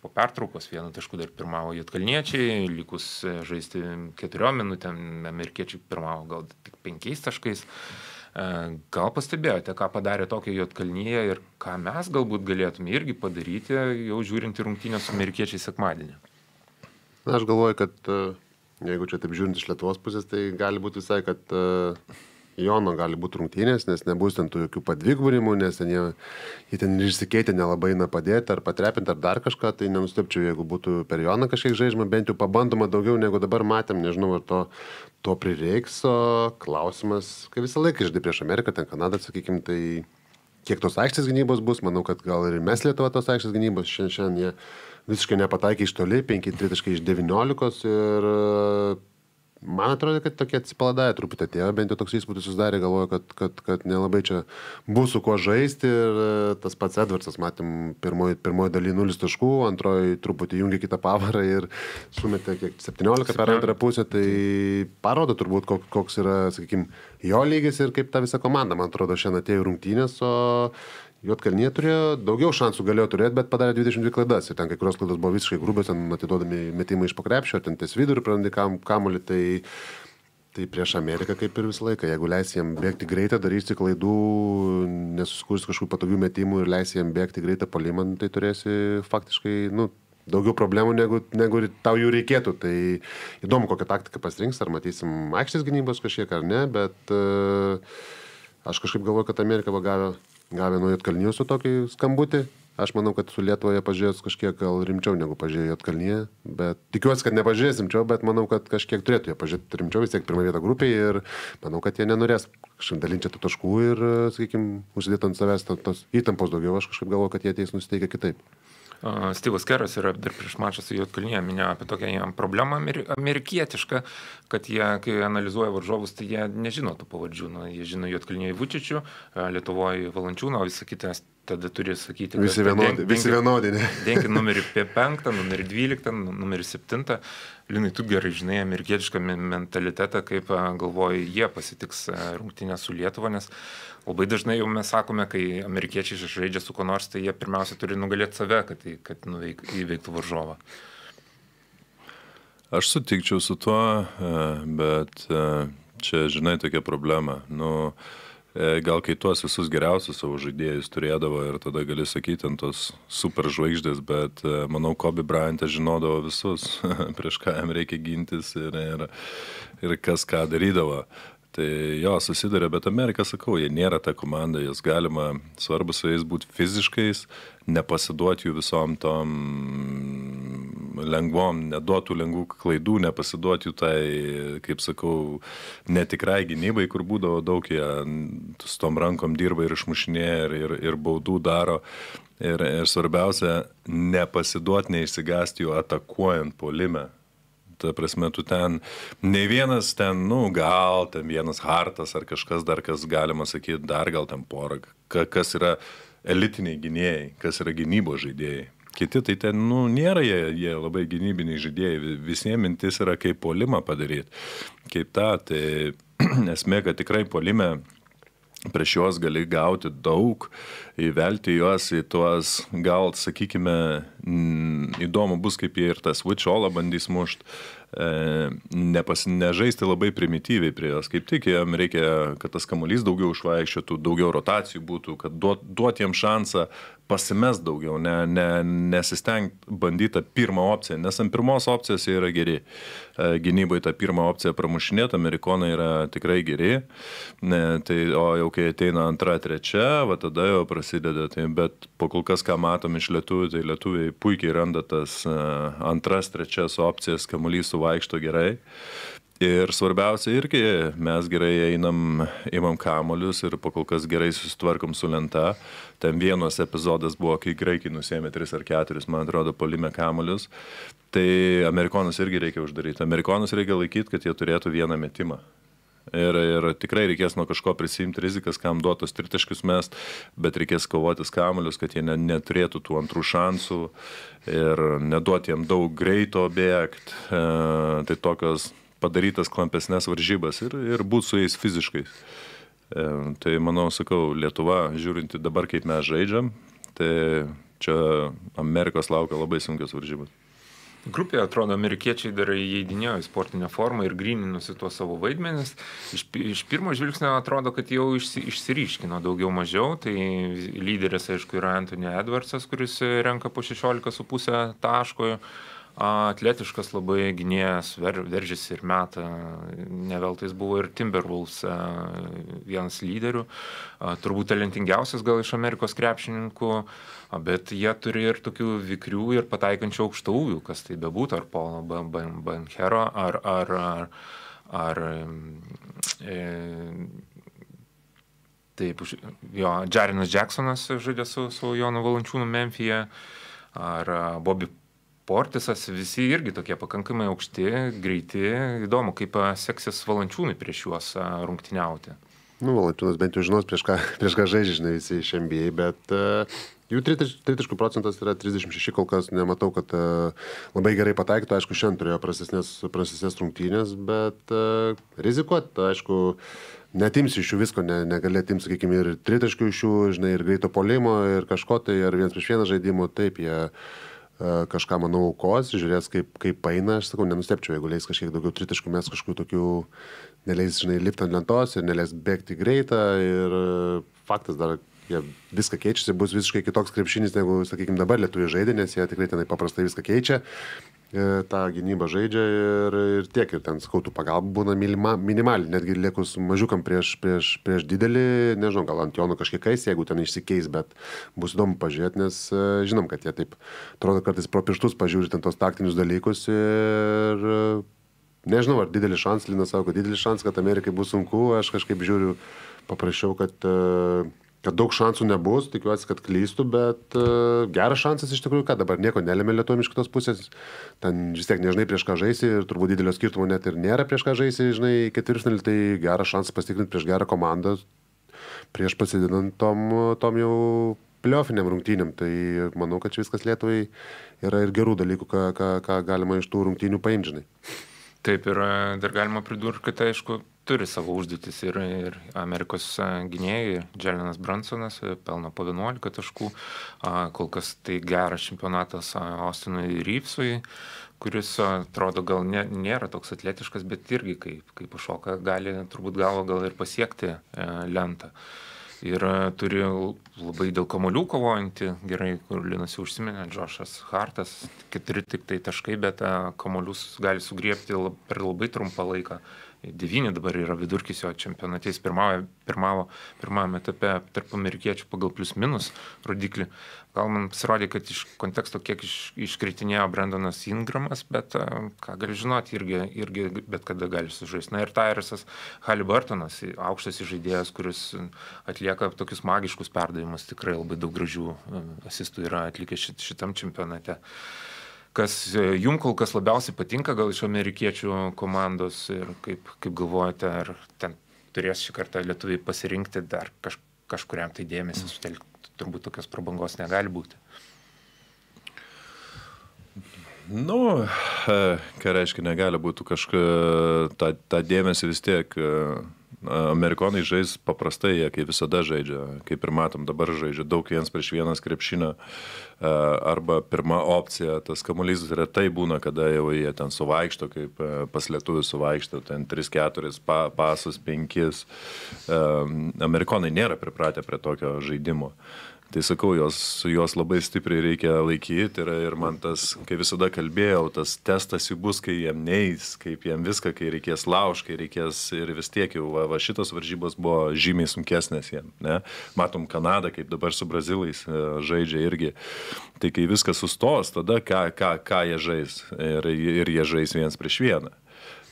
po pertraukos vienu tašku dar pirmavo Jotkalniečiai, likus e, žaisti keturiom minutėm, amerikiečiai pirmavo gal tik penkiais taškais. E, Gal pastebėjote, ką padarė tokia Jotkalnyje ir ką mes galbūt galėtume irgi padaryti, jau žiūrint į rungtynę su amerikiečiai sekmadienį. Na, aš galvoju, kad e, jeigu čia taip žiūrint iš Lietuvos pusės, tai gali būti visai, kad e, Jono gali būti rungtynės, nes nebus ten tų jokių padvigubinimų, nes ten jie, jie ten išsikeitė nelabai eina padėti ar patrepinti ar dar kažką, tai nenustepčiau, jeigu būtų per Joną kažkiek žaidžiama, bent jau pabandoma daugiau negu dabar matėm, nežinau, ar to, to prireiks, o klausimas, kai visą laiką žaidai prieš Ameriką, ten Kanadą, sakykime, tai kiek tos aikštės gynybos bus, manau, kad gal ir mes Lietuva tos aikštės gynybos šiandien, šiandien jie visiškai nepataikė iš toli, 5-3 taškai iš 19 ir man atrodo, kad tokie atsipalaidavę truputį atėjo, bent jau toks įspūdis susidarė, galvoju, kad, kad, kad nelabai čia bus su kuo žaisti ir e, tas pats Edvardsas, matėm, pirmoji, pirmoji daly 0 taškų, antroji truputį jungė kitą pavarą ir sumetė kiek 17 per antrą pusę, tai parodo turbūt, kok- koks yra, sakykime, jo lygis ir kaip ta visa komanda, man atrodo, šiandien atėjo rungtynės, o Jotkalnie turėjo daugiau šansų galėjo turėti, bet padarė 22 klaidas. Ir ten kai kurios klaidos buvo visiškai grubios, ten atiduodami metimai iš pakrepšio, ten ties vidurį prarandi kam, kamuolį. Tai, tai prieš Ameriką kaip ir visą laiką. Jeigu leisi jam bėgti greitai, darysi klaidų, nesusikurs kažkokių patogių metimų ir leisi jam bėgti greitą palimą, nu, tai turėsi faktiškai, nu, daugiau problemų, negu, negu tau jų reikėtų. Tai įdomu, kokią taktiką pasirinks, ar matysim aikštės gynybos kažkiek ar ne, bet uh, aš kažkaip galvoju, kad Amerika buvo gavę, nuo Jotkalnijų su tokį skambutį. Aš manau, kad su Lietuvoje pažiūrės kažkiek gal rimčiau negu pažiūrėjo Jotkalnyje, bet tikiuosi, kad nepažiūrės rimčiau, bet manau, kad kažkiek turėtų jie pažiūrėti rimčiau, vis tiek pirmą vietą grupėje ir manau, kad jie nenorės kažkaip dalinti tų taškų ir, sakykime, užsidėti ant savęs tos įtampos daugiau. Aš kažkaip galvoju, kad jie ateis nusiteikę kitaip. Styvas Keras yra dar prieš mačą su Jotkalnyje minėjo apie tokią jam problemą amer amerikietišką, kad jie, kai analizuoja varžovus, tai jie nežino tų pavardžių. Nu, jie žino Jotkalnyje Vučičių, Lietuvoje Valančiūną, o visą kitą tada turi sakyti, kad visi vienodi. Denki, visi vienodi (laughs) denki numerį 5, numerį 12, numerį 7. Linai, tu gerai žinai amerikietišką mentalitetą, kaip galvoji, jie pasitiks rungtynę su Lietuva, nes labai dažnai jau mes sakome, kai amerikiečiai žaidžia su kuo nors, tai jie pirmiausia turi nugalėti save, kad, kad nuveik, įveiktų varžovą. Aš sutikčiau su tuo, bet čia, žinai, tokia problema. Nu, E, gal kai tuos visus geriausius savo žaidėjus turėdavo ir tada gali sakyti ant tos super žvaigždės, bet e, manau, Kobe Bryantas žinodavo visus, (laughs) prieš ką jam reikia gintis ir, ir, ir kas ką darydavo. Tai jo, susidarė, bet Amerika, sakau, jie nėra ta komanda, jas galima, svarbu su jais būti fiziškais, nepasiduoti jų visom tom lengvom, neduotų lengvų klaidų, nepasiduoti jų tai, kaip sakau, netikrai gynybai, kur būdavo daug, jie su tom rankom dirba ir išmušinėja ir, ir, ir baudų daro. Ir, ir svarbiausia, nepasiduoti, neišsigasti jų atakuojant polime ta prasme, tu ten, ne vienas ten, nu, gal ten vienas hartas ar kažkas dar, kas galima sakyti, dar gal ten porą, ka, kas yra elitiniai gynėjai, kas yra gynybos žaidėjai. Kiti tai ten, nu, nėra jie, jie labai gynybiniai žaidėjai, visiems mintis yra kaip polimą padaryti. Kaip tą, tai (clears throat) esmė, kad tikrai polime prieš juos gali gauti daug, įvelti juos į tuos, gal, sakykime, įdomu bus, kaip jie ir tas Witcholą bandys mušti, e, nepas, nežaisti labai primityviai prie jos. Kaip tik jam reikia, kad tas kamuolys daugiau išvaikščiotų, daugiau rotacijų būtų, kad duot, duot jiem šansą pasimes daugiau, ne, ne, nesistengt bandyti tą pirmą opciją, nes ant pirmos opcijos jie yra geri. E, gynybai tą pirmą opciją pramušinėti, amerikonai yra tikrai geri, ne, tai, o jau kai ateina antra, trečia, va tada jau prasideda, tai, bet po kol kas, ką matom iš lietuvių, tai lietuviai puikiai randa tas e, antras, trečias opcijas, kamuolys suvaikšto gerai. Ir svarbiausia irgi, mes gerai einam, imam kamolius ir po kol kas gerai susitvarkom su lenta. Ten vienas epizodas buvo, kai graikai nusėmė 3 ar 4, man atrodo, polime kamolius. Tai amerikonus irgi reikia uždaryti. Amerikonus reikia laikyti, kad jie turėtų vieną metimą. Ir, ir tikrai reikės nuo kažko prisimti rizikas, kam duotos tritaškius mest, bet reikės kovotis kamolius, kad jie ne, neturėtų tų antrų šansų ir neduoti jiem daug greito bėgti. E, tai tokios padarytas klampesnės varžybas ir, ir būti su jais fiziškai. E, tai manau, sakau, Lietuva, žiūrinti dabar, kaip mes žaidžiam, tai čia Amerikos laukia labai sunkios varžybos. Grupėje, atrodo, amerikiečiai dar įeidinėjo į sportinę formą ir grininusi tuos savo vaidmenis. Iš, iš pirmo žvilgsnio atrodo, kad jau išsi, išsiriškino daugiau mažiau. Tai lyderis, aišku, yra Anthony Edwardsas, kuris renka po 16,5 taško atletiškas labai gynėjas, ver, veržėsi ir metą, neveltais buvo ir Timberwolves vienas lyderių, turbūt talentingiausias gal iš Amerikos krepšininkų, bet jie turi ir tokių vikrių ir pataikančių aukštaųjų, kas tai bebūtų, ar Paulo Banchero, ar, ar, ar, ar e, taip, jo, Jarinas Jacksonas žaidė su, su Jonu Valančiūnu Memphije, ar Bobby Portisas, visi irgi tokie pakankamai aukšti, greiti. Įdomu, kaip seksis valančiūnai prieš juos rungtiniauti. Nu, valančiūnas bent jau žinos, prieš ką, (laughs) prieš ką žaidžia, žinai, visi iš NBA, bet uh, jų tritaškų procentas yra 36 kol kas, nematau, kad uh, labai gerai pataiktų, aišku, šiandien turėjo prastesnės, prastesnės rungtynės, bet uh, rizikuoti, aišku, netimsi iš jų visko, ne, negali atimti, sakykime, ir tritaškių iš jų, žinai, ir greito polimo, ir kažko tai, ar vienas prieš vieną žaidimų, taip, jie... Uh, kažką, manau, aukos, žiūrės, kaip, kaip eina, aš sakau, nenustepčiau, jeigu leis kažkiek daugiau tritaškų, mes kažkokių tokių neleis, žinai, lipti ant lentos ir neleis bėgti greitą ir faktas dar jie viską keičiasi, bus visiškai kitoks krepšinis, negu, sakykime, dabar lietuvių žaidė, nes jie tikrai tenai paprastai viską keičia, e, tą gynybą žaidžia ir, ir tiek, ir ten skautų pagalba būna minima, minimali, netgi liekus mažiukam prieš, prieš, prieš didelį, nežinau, gal ant Jono kažkiek kais, jeigu ten išsikeis, bet bus įdomu pažiūrėti, nes e, žinom, kad jie taip, atrodo, kartais pro pirštus pažiūri ten tos taktinius dalykus ir nežinau, ar didelis šansas, Linas sako, didelis šansas, kad Amerikai bus sunku, aš kažkaip žiūriu paprašiau, kad, e, kad daug šansų nebus, tikiuosi, kad klystų, bet uh, geras šansas iš tikrųjų, kad dabar nieko nelėmė lietuomi iš kitos pusės. Ten vis tiek nežinai prieš ką žaisi ir turbūt didelio skirtumo net ir nėra prieš ką žaisi, žinai, ketvirtfinalį, tai geras šansas pasitikrinti prieš gerą komandą, prieš pasidinant tom, tom jau pliofiniam rungtynėm. Tai manau, kad čia viskas Lietuvai yra ir gerų dalykų, ką, ką, ką galima iš tų rungtynių paimdžinai. Taip ir dar galima pridurti, kad aišku, turi savo užduotis ir, ir Amerikos gynėjai, Jelinas Bransonas pelno po 11 taškų, kol kas tai geras čempionatas Austinui Rypsui, kuris atrodo gal ne, nėra toks atletiškas, bet irgi kaip, kaip pašoka gali turbūt galo gal ir pasiekti e, lentą. Ir turi labai dėl kamolių kovojantį, gerai, kur Linas jau užsiminė, Džošas Hartas, keturi tik tai taškai, bet kamolius gali sugriepti per labai trumpą laiką devyni dabar yra vidurkis jo čempionate, jis pirmavo, pirmavo pirmame etape tarp amerikiečių pagal plius minus rodiklį. Gal man pasirodė, kad iš konteksto kiek iš, iškritinėjo Brendonas Ingramas, bet ką gali žinoti, irgi, irgi bet kada gali sužaisti. Na ir Tyresas Haliburtonas, aukštas žaidėjas, kuris atlieka tokius magiškus perdavimus, tikrai labai daug gražių asistų yra atlikęs šitam čempionate. Kas e, jum kol kas labiausiai patinka gal iš amerikiečių komandos ir kaip, kaip galvojate, ar ten turės šį kartą lietuviai pasirinkti dar kaž, kažkuriam tai dėmesį mm. sutelkti, turbūt tokios prabangos negali būti. Nu, e, ką reiškia, negali būti kažką, tą, tą dėmesį vis tiek e, Amerikonai žais paprastai, jie kaip visada žaidžia, kaip ir matom, dabar žaidžia daug viens prieš vienas krepšinio, arba pirma opcija, tas kamuolys retai būna, kada jau jie ten suvaikšto, kaip pas lietuvių suvaikšto, ten 3-4 pa, pasus, 5. Amerikonai nėra pripratę prie tokio žaidimo. Tai sakau, jos, jos labai stipriai reikia laikyti ir, ir man tas, kai visada kalbėjau, tas testas jų bus, kai jiem neįs, kaip jiem viską, kai reikės lauž, kai reikės ir vis tiek jau, va, va šitos varžybos buvo žymiai sunkesnės jiem. Ne? Matom Kanadą, kaip dabar su Brazilais e, žaidžia irgi. Tai kai viskas sustos, tada ką, ką, ką jie žais ir, ir jie žais viens prieš vieną.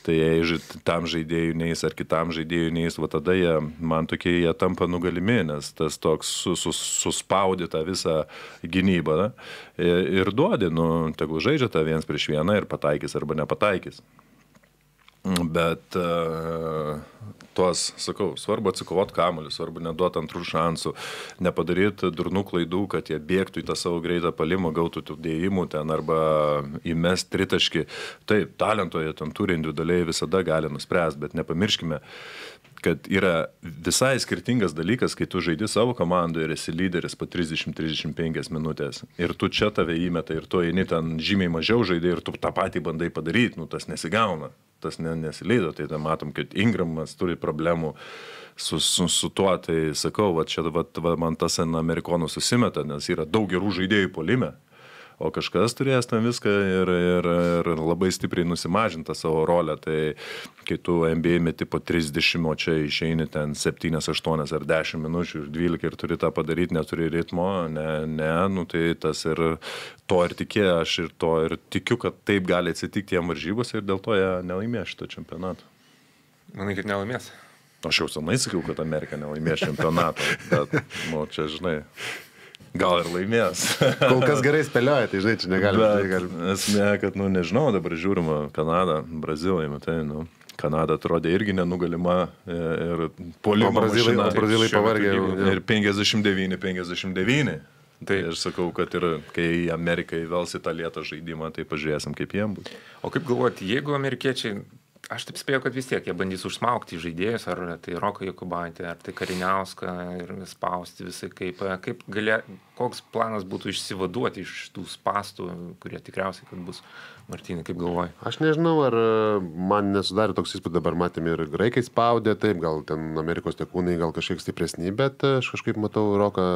Tai jei tam žaidėjui neįs ar kitam žaidėjui neįs, va tada jie, man tokie, jie tampa nugalimi, nes tas toks sus, sus, suspaudė tą visą gynybą na, ir duodi, nu, tegul žaidžia tą viens prieš vieną ir pataikys arba nepataikys. Bet uh, tuos, sakau, svarbu atsikovoti kamuolį, svarbu neduoti antrų šansų, nepadaryti durnų klaidų, kad jie bėgtų į tą savo greitą palimą, gautų tų dėjimų ten arba įmest tritaškį. Taip, talento jie ten turi individualiai visada gali nuspręsti, bet nepamirškime, kad yra visai skirtingas dalykas, kai tu žaidži savo komandoje ir esi lyderis po 30-35 minutės. Ir tu čia tave įmeta ir tu eini ten žymiai mažiau žaidži ir tu tą patį bandai padaryti, nu tas nesigauna tas ne, nesileido, tai matom, kad Ingramas turi problemų su, su, su tuo, tai sakau, va čia va, va, man tas amerikonų susimeta, nes yra daug gerų žaidėjų polime, o kažkas turės ten viską ir, ir, ir labai stipriai nusimažinta savo rolę. Tai kai tu NBA meti po 30, o čia išeini ten 7, 8 ar 10 minučių ir 12 ir turi tą padaryti, neturi ritmo, ne, ne, nu tai tas ir to ir tikėjau, aš ir to ir tikiu, kad taip gali atsitikti jiem varžybose ir dėl to jie nelaimės šito čempionato. Manai, kad nelaimės? Aš jau senai sakiau, kad Amerika nelaimės čempionato, bet, nu, čia žinai, Gal ir laimės. (laughs) Kol kas gerai spėlioja, tai žinai, čia negalima. Tai gal... Esmė, kad, nu, nežinau, dabar žiūrima Kanada, Brazilai, matai, nu. Kanada atrodė irgi nenugalima e, ir polimo Brazilai, mašina, Brazilai pavargė. Ir 59, 59. Tai aš sakau, kad ir kai Amerikai vėl į tą lietą žaidimą, tai pažiūrėsim, kaip jiem bus. O kaip galvoti, jeigu amerikiečiai Aš taip spėjau, kad vis tiek jie bandys užsmaukti žaidėjus, ar tai Roko Jokubaitė, ar tai Kariniauską ir spausti visai kaip, kaip galė, koks planas būtų išsivaduoti iš tų spastų, kurie tikriausiai kad bus. Martinai, kaip galvoji? Aš nežinau, ar e, man nesudarė toks įspūdis, dabar matėme ir graikai spaudė, taip, gal ten Amerikos tekūnai gal kažkiek stipresni, bet aš kažkaip matau Roką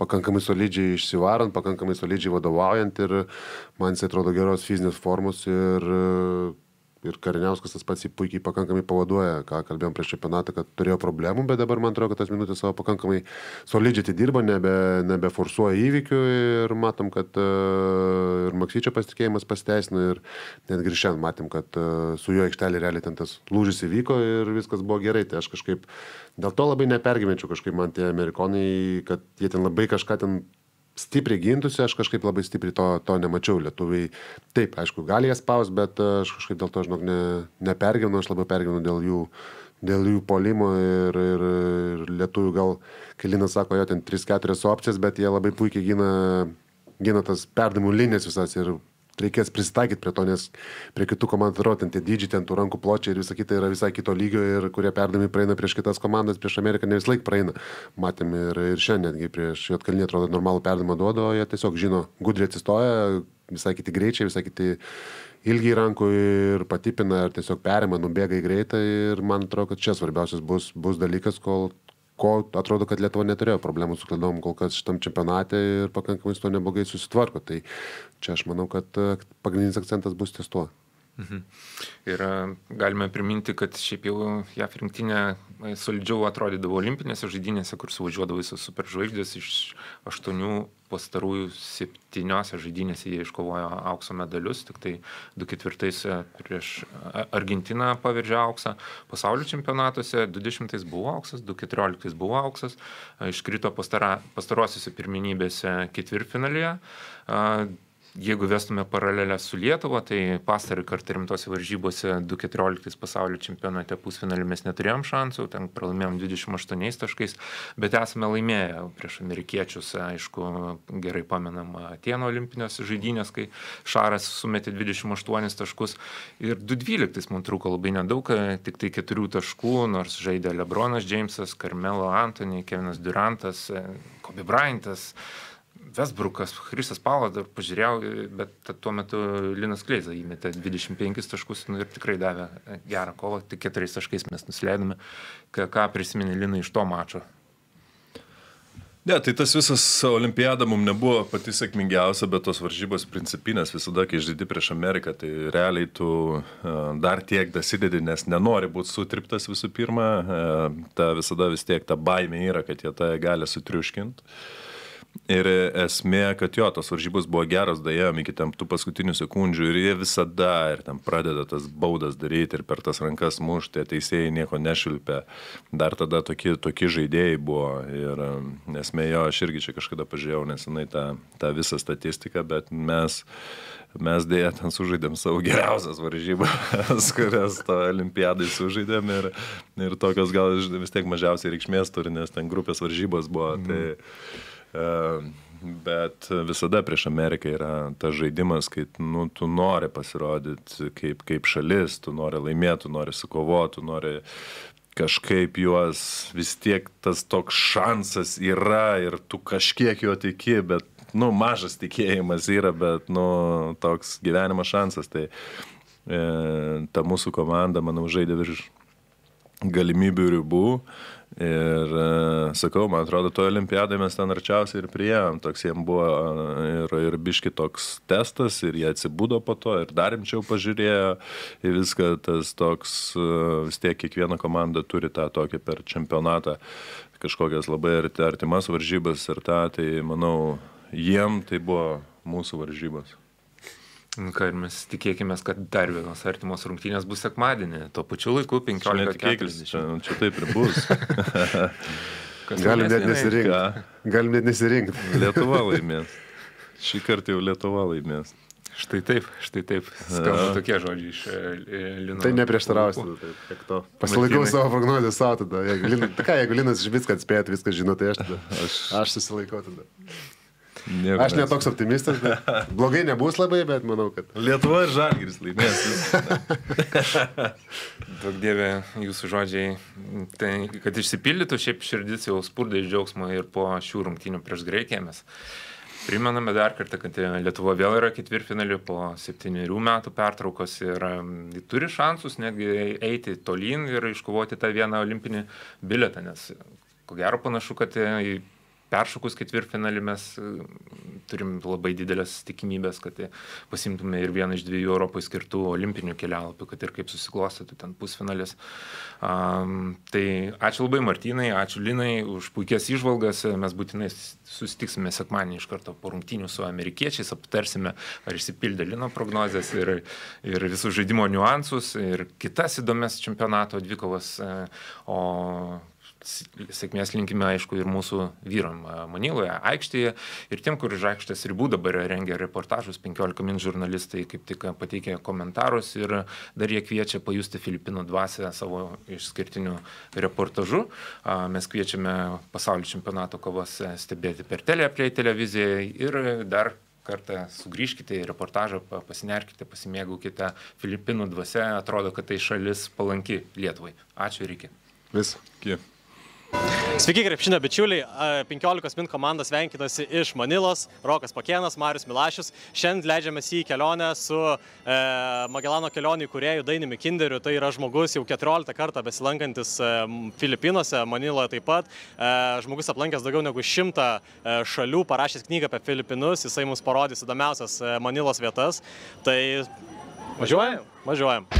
pakankamai solidžiai išsivarant, pakankamai solidžiai vadovaujant ir man jis atrodo geros fizinės formos ir ir Kariniauskas tas pats jį puikiai pakankamai pavaduoja, ką kalbėjom prieš čempionatą, kad turėjo problemų, bet dabar man atrodo, kad tas minutės savo pakankamai solidžiai atidirba, nebe, nebeforsuoja įvykių ir matom, kad uh, ir Maksyčio pasitikėjimas pasiteisino ir netgi šiandien matėm, kad uh, su juo aikštelė realiai ten tas lūžis įvyko ir viskas buvo gerai. Tai aš kažkaip dėl to labai nepergyvenčiau kažkaip man tie amerikonai, kad jie ten labai kažką ten stipriai gintųsi, aš kažkaip labai stipriai to, to nemačiau. Lietuviai, taip, aišku, gali jas spaus, bet e, aš kažkaip dėl to, žinok, ne, nepergyvenu, aš labai pergyvenu dėl jų, dėl jų polimo ir, ir, ir lietuvių gal, kai Linas sako, jo ten 3-4 opcijas, bet jie labai puikiai gina, gina tas perdamų linijas visas ir reikės prisitaikyti prie to, nes prie kitų komandų atrodo, ten tie dydžiai, ten tų rankų pločiai ir visa kita yra visai kito lygio ir kurie perdami praeina prieš kitas komandas, prieš Ameriką ne vis laik praeina. Matėme ir, ir šiandiengi prieš Jotkalnį atrodo normalų perdamą duoda, o jie tiesiog žino, gudriai atsistoja, visai kiti greičiai, visai kiti ilgiai rankų ir patipina ir tiesiog perima, nubėga į greitą ir man atrodo, kad čia svarbiausias bus, bus dalykas, kol ko atrodo, kad Lietuva neturėjo problemų su klaidom kol kas šitam čempionate ir pakankamai su to neblogai susitvarko. Tai čia aš manau, kad e, pagrindinis akcentas bus ties tuo. Mhm. Ir e, galime priminti, kad šiaip jau JAF rinktinė e, solidžiau atrodydavo olimpinėse žaidynėse, kur suvažiuodavo visos superžvaigždės iš aštuonių pastarųjų septyniose žaidynėse jie iškovojo aukso medalius, tik tai 24 prieš Argentiną paveržė auksą, pasaulio čempionatuose 20 buvo auksas, 2014 buvo auksas, iškrito pastara, pastarosiuose pirminybėse ketvirtfinalėje jeigu vestume paralelę su Lietuva, tai pastarį kartą rimtose varžybose 2.14 pasaulio čempionate pusfinalį mes neturėjom šansų, ten pralaimėjom 28 taškais, bet esame laimėję prieš amerikiečius, aišku, gerai pamenam Atieno olimpinės žaidynės, kai Šaras sumetė 28 taškus ir 2.12 man trūko labai nedaug, tik tai 4 taškų, nors žaidė Lebronas Džeimsas, Carmelo Antony, Kevinas Durantas, Kobe Bryantas. Vesbrukas, Krisas Palas dar pažiūrėjau, bet tuo metu Linas Kleiza įmetė 25 taškus nu, ir tikrai davė gerą kovą, tik keturiais taškais mes nusileidome. Ką, prisiminė Lina iš to mačo? Ne, tai tas visas olimpiada mums nebuvo pati sėkmingiausia, bet tos varžybos principinės visada, kai žaidži prieš Ameriką, tai realiai tu dar tiek dasidedi, nes nenori būti sutriptas visų pirma, ta visada vis tiek ta baimė yra, kad jie tą gali sutriuškinti. Ir esmė, kad jo, tos varžybos buvo geros, dėjom iki tam tų paskutinių sekundžių ir jie visada ir tam pradeda tas baudas daryti ir per tas rankas mušti, teisėjai nieko nešilpia. Dar tada tokie, tokie žaidėjai buvo ir esmė jo, aš irgi čia kažkada pažiūrėjau nesenai tą, tą visą statistiką, bet mes mes dėja ten sužaidėm savo geriausias varžybas, (laughs) kurias to olimpiadai sužaidėm ir, ir tokios gal vis tiek mažiausiai reikšmės turi, nes ten grupės varžybos buvo. Mm. Tai, Bet visada prieš Ameriką yra tas žaidimas, kai nu, tu nori pasirodyti kaip, kaip šalis, tu nori laimėti, tu nori sukovoti, tu nori kažkaip juos vis tiek tas toks šansas yra ir tu kažkiek jo tiki, bet, nu, mažas tikėjimas yra, bet, nu, toks gyvenimo šansas. Tai e, ta mūsų komanda, manau, žaidė virš galimybių ribų. Ir e, sakau, man atrodo, to olimpiadai mes ten arčiausiai ir prieėm, toks jiem buvo ir, ir biški toks testas, ir jie atsibūdo po to, ir dar rimčiau pažiūrėjo į viską, tas toks, e, vis tiek kiekviena komanda turi tą tokį per čempionatą kažkokias labai artimas varžybas ir tą, tai manau, jiem tai buvo mūsų varžybos. Nu ką, ir mes tikėkime, kad dar vienos artimos rungtynės bus sekmadienį, tuo pačiu laiku 15.40. Čia, čia taip ir bus. (laughs) Galim net nesirinkti. Galim net nesirinkti. Lietuva laimės. Šį kartą jau Lietuva laimės. Štai taip, štai taip. Skamba tokie žodžiai iš e, e, Lino. Tai neprieštarausiu. Pasilaikau savo prognozę savo tada. Jeigu, tai ką, jeigu Linas iš viską atspėtų, viską žino, tai aš tada. Aš, aš susilaikau tada. Nieko Aš netoks optimistas, bet (laughs) blogai nebus labai, bet manau, kad Lietuva ir Žalgiris laimės. Daug dievė jūsų žodžiai, tai kad išsipildytų, šiaip širdis jau spurda iš džiaugsmo ir po šių rungtynių prieš Graikiją mes. Primename dar kartą, kad Lietuva vėl yra ketvirtfinaliu po septyniarių metų pertraukos ir turi šansus netgi eiti tolyn ir iškovoti tą vieną olimpinį biletą, nes ko gero panašu, kad e, peršokus ketvirtfinalį mes e, turim labai didelės tikimybės, kad pasimtume ir vieną iš dviejų Europoje skirtų olimpinių kelialapių, kad ir kaip susiklostytų ten pusfinalis. Um, tai ačiū labai Martinai, ačiū Linai už puikias išvalgas. Mes būtinai susitiksime sekmanį iš karto po rungtynių su amerikiečiais, aptarsime, ar išsipildė Lino prognozes ir, ir visus žaidimo niuansus ir kitas įdomias čempionato dvikovas. e, O sėkmės linkime, aišku, ir mūsų vyram Maniloje, aikštėje ir tiem, kur už aikštės ribų dabar rengia reportažus, 15 min žurnalistai kaip tik pateikė komentarus ir dar jie kviečia pajusti Filipinų dvasę savo išskirtiniu reportažu. Mes kviečiame pasaulio čempionato kovas stebėti per teleplay televiziją ir dar kartą sugrįžkite į reportažą, pa- pasinerkite, pasimėgaukite Filipinų dvasia, atrodo, kad tai šalis palanki Lietuvai. Ačiū ir iki. vis. Kiek? Sveiki, krepšinio bičiuliai. A, 15 min komandos venkinasi iš Manilos, Rokas Pakėnas, Marius Milašius. Šiandien leidžiamės į kelionę su e, Magelano kelionių kuriejų Dainimi Kinderiu. Tai yra žmogus jau 14 kartą besilankantis e, Filipinuose, Maniloje taip pat. E, žmogus aplankęs daugiau negu 100 e, šalių, parašęs knygą apie Filipinus. Jisai mums parodys įdomiausias e, Manilos vietas. Tai važiuojam? Važiuojam.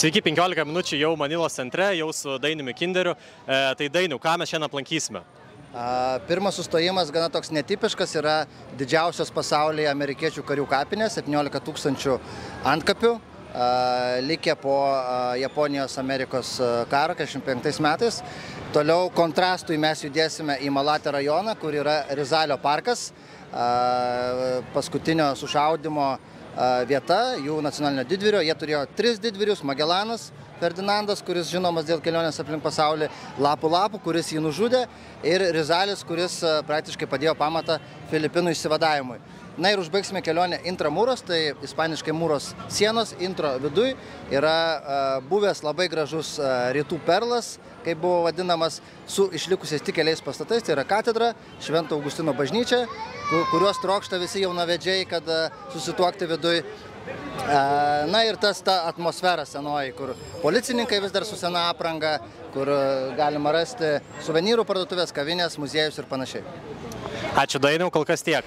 Sveiki, 15 minučių jau Manilos centre, jau su Dainiumi Kinderiu. E, tai Dainiu, ką mes šiandien aplankysime? Pirmas sustojimas gana toks netipiškas yra didžiausios pasaulyje amerikiečių karių kapinės, 17 tūkstančių antkapių, likę po Japonijos Amerikos karo 45 metais. Toliau kontrastui mes judėsime į Malatę rajoną, kur yra Rizalio parkas, paskutinio sušaudimo vieta jų nacionalinio didvyrio. Jie turėjo tris didvyrius - Magellanas, Ferdinandas, kuris žinomas dėl kelionės aplink pasaulį, Lapų Lapų, kuris jį nužudė, ir Rizalis, kuris praktiškai padėjo pamatą Filipinų išsivadavimui. Na ir užbaigsime kelionę Intramūros, tai ispaniškai mūros sienos, intro viduj yra a, buvęs labai gražus a, rytų perlas, kaip buvo vadinamas, su išlikusiais tik keliais pastatais, tai yra katedra, Švento Augustino bažnyčia, ku- kuriuos trokšta visi jaunavedžiai, kad a, susituokti viduj. Na ir tas ta atmosfera senoji, kur policininkai vis dar su sena apranga, kur galima rasti suvenyrų parduotuvės, kavinės, muziejus ir panašiai. Ačiū Dainiu, kol kas tiek.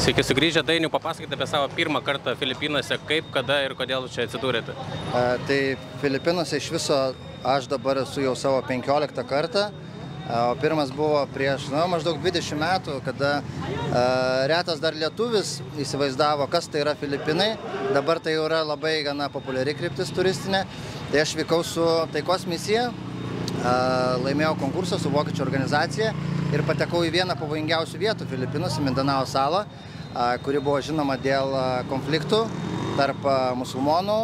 Sveiki sugrįžę, Dainių, papasakokite apie savo pirmą kartą Filipinuose, kaip, kada ir kodėl čia atsidūrėte. A, Tai Filipinuose iš viso aš dabar esu jau savo 15 kartą, a, o pirmas buvo prieš na, maždaug 20 metų, kada a, retas dar lietuvis įsivaizdavo, kas tai yra Filipinai. Dabar tai jau yra labai gana populiari kryptis turistinė. Tai aš vykau su taikos misija, a, laimėjau konkursą su vokiečių organizacija ir patekau į vieną pavojingiausių vietų Filipinuose, Mindanao salą, kuri buvo žinoma dėl konfliktų tarp musulmonų,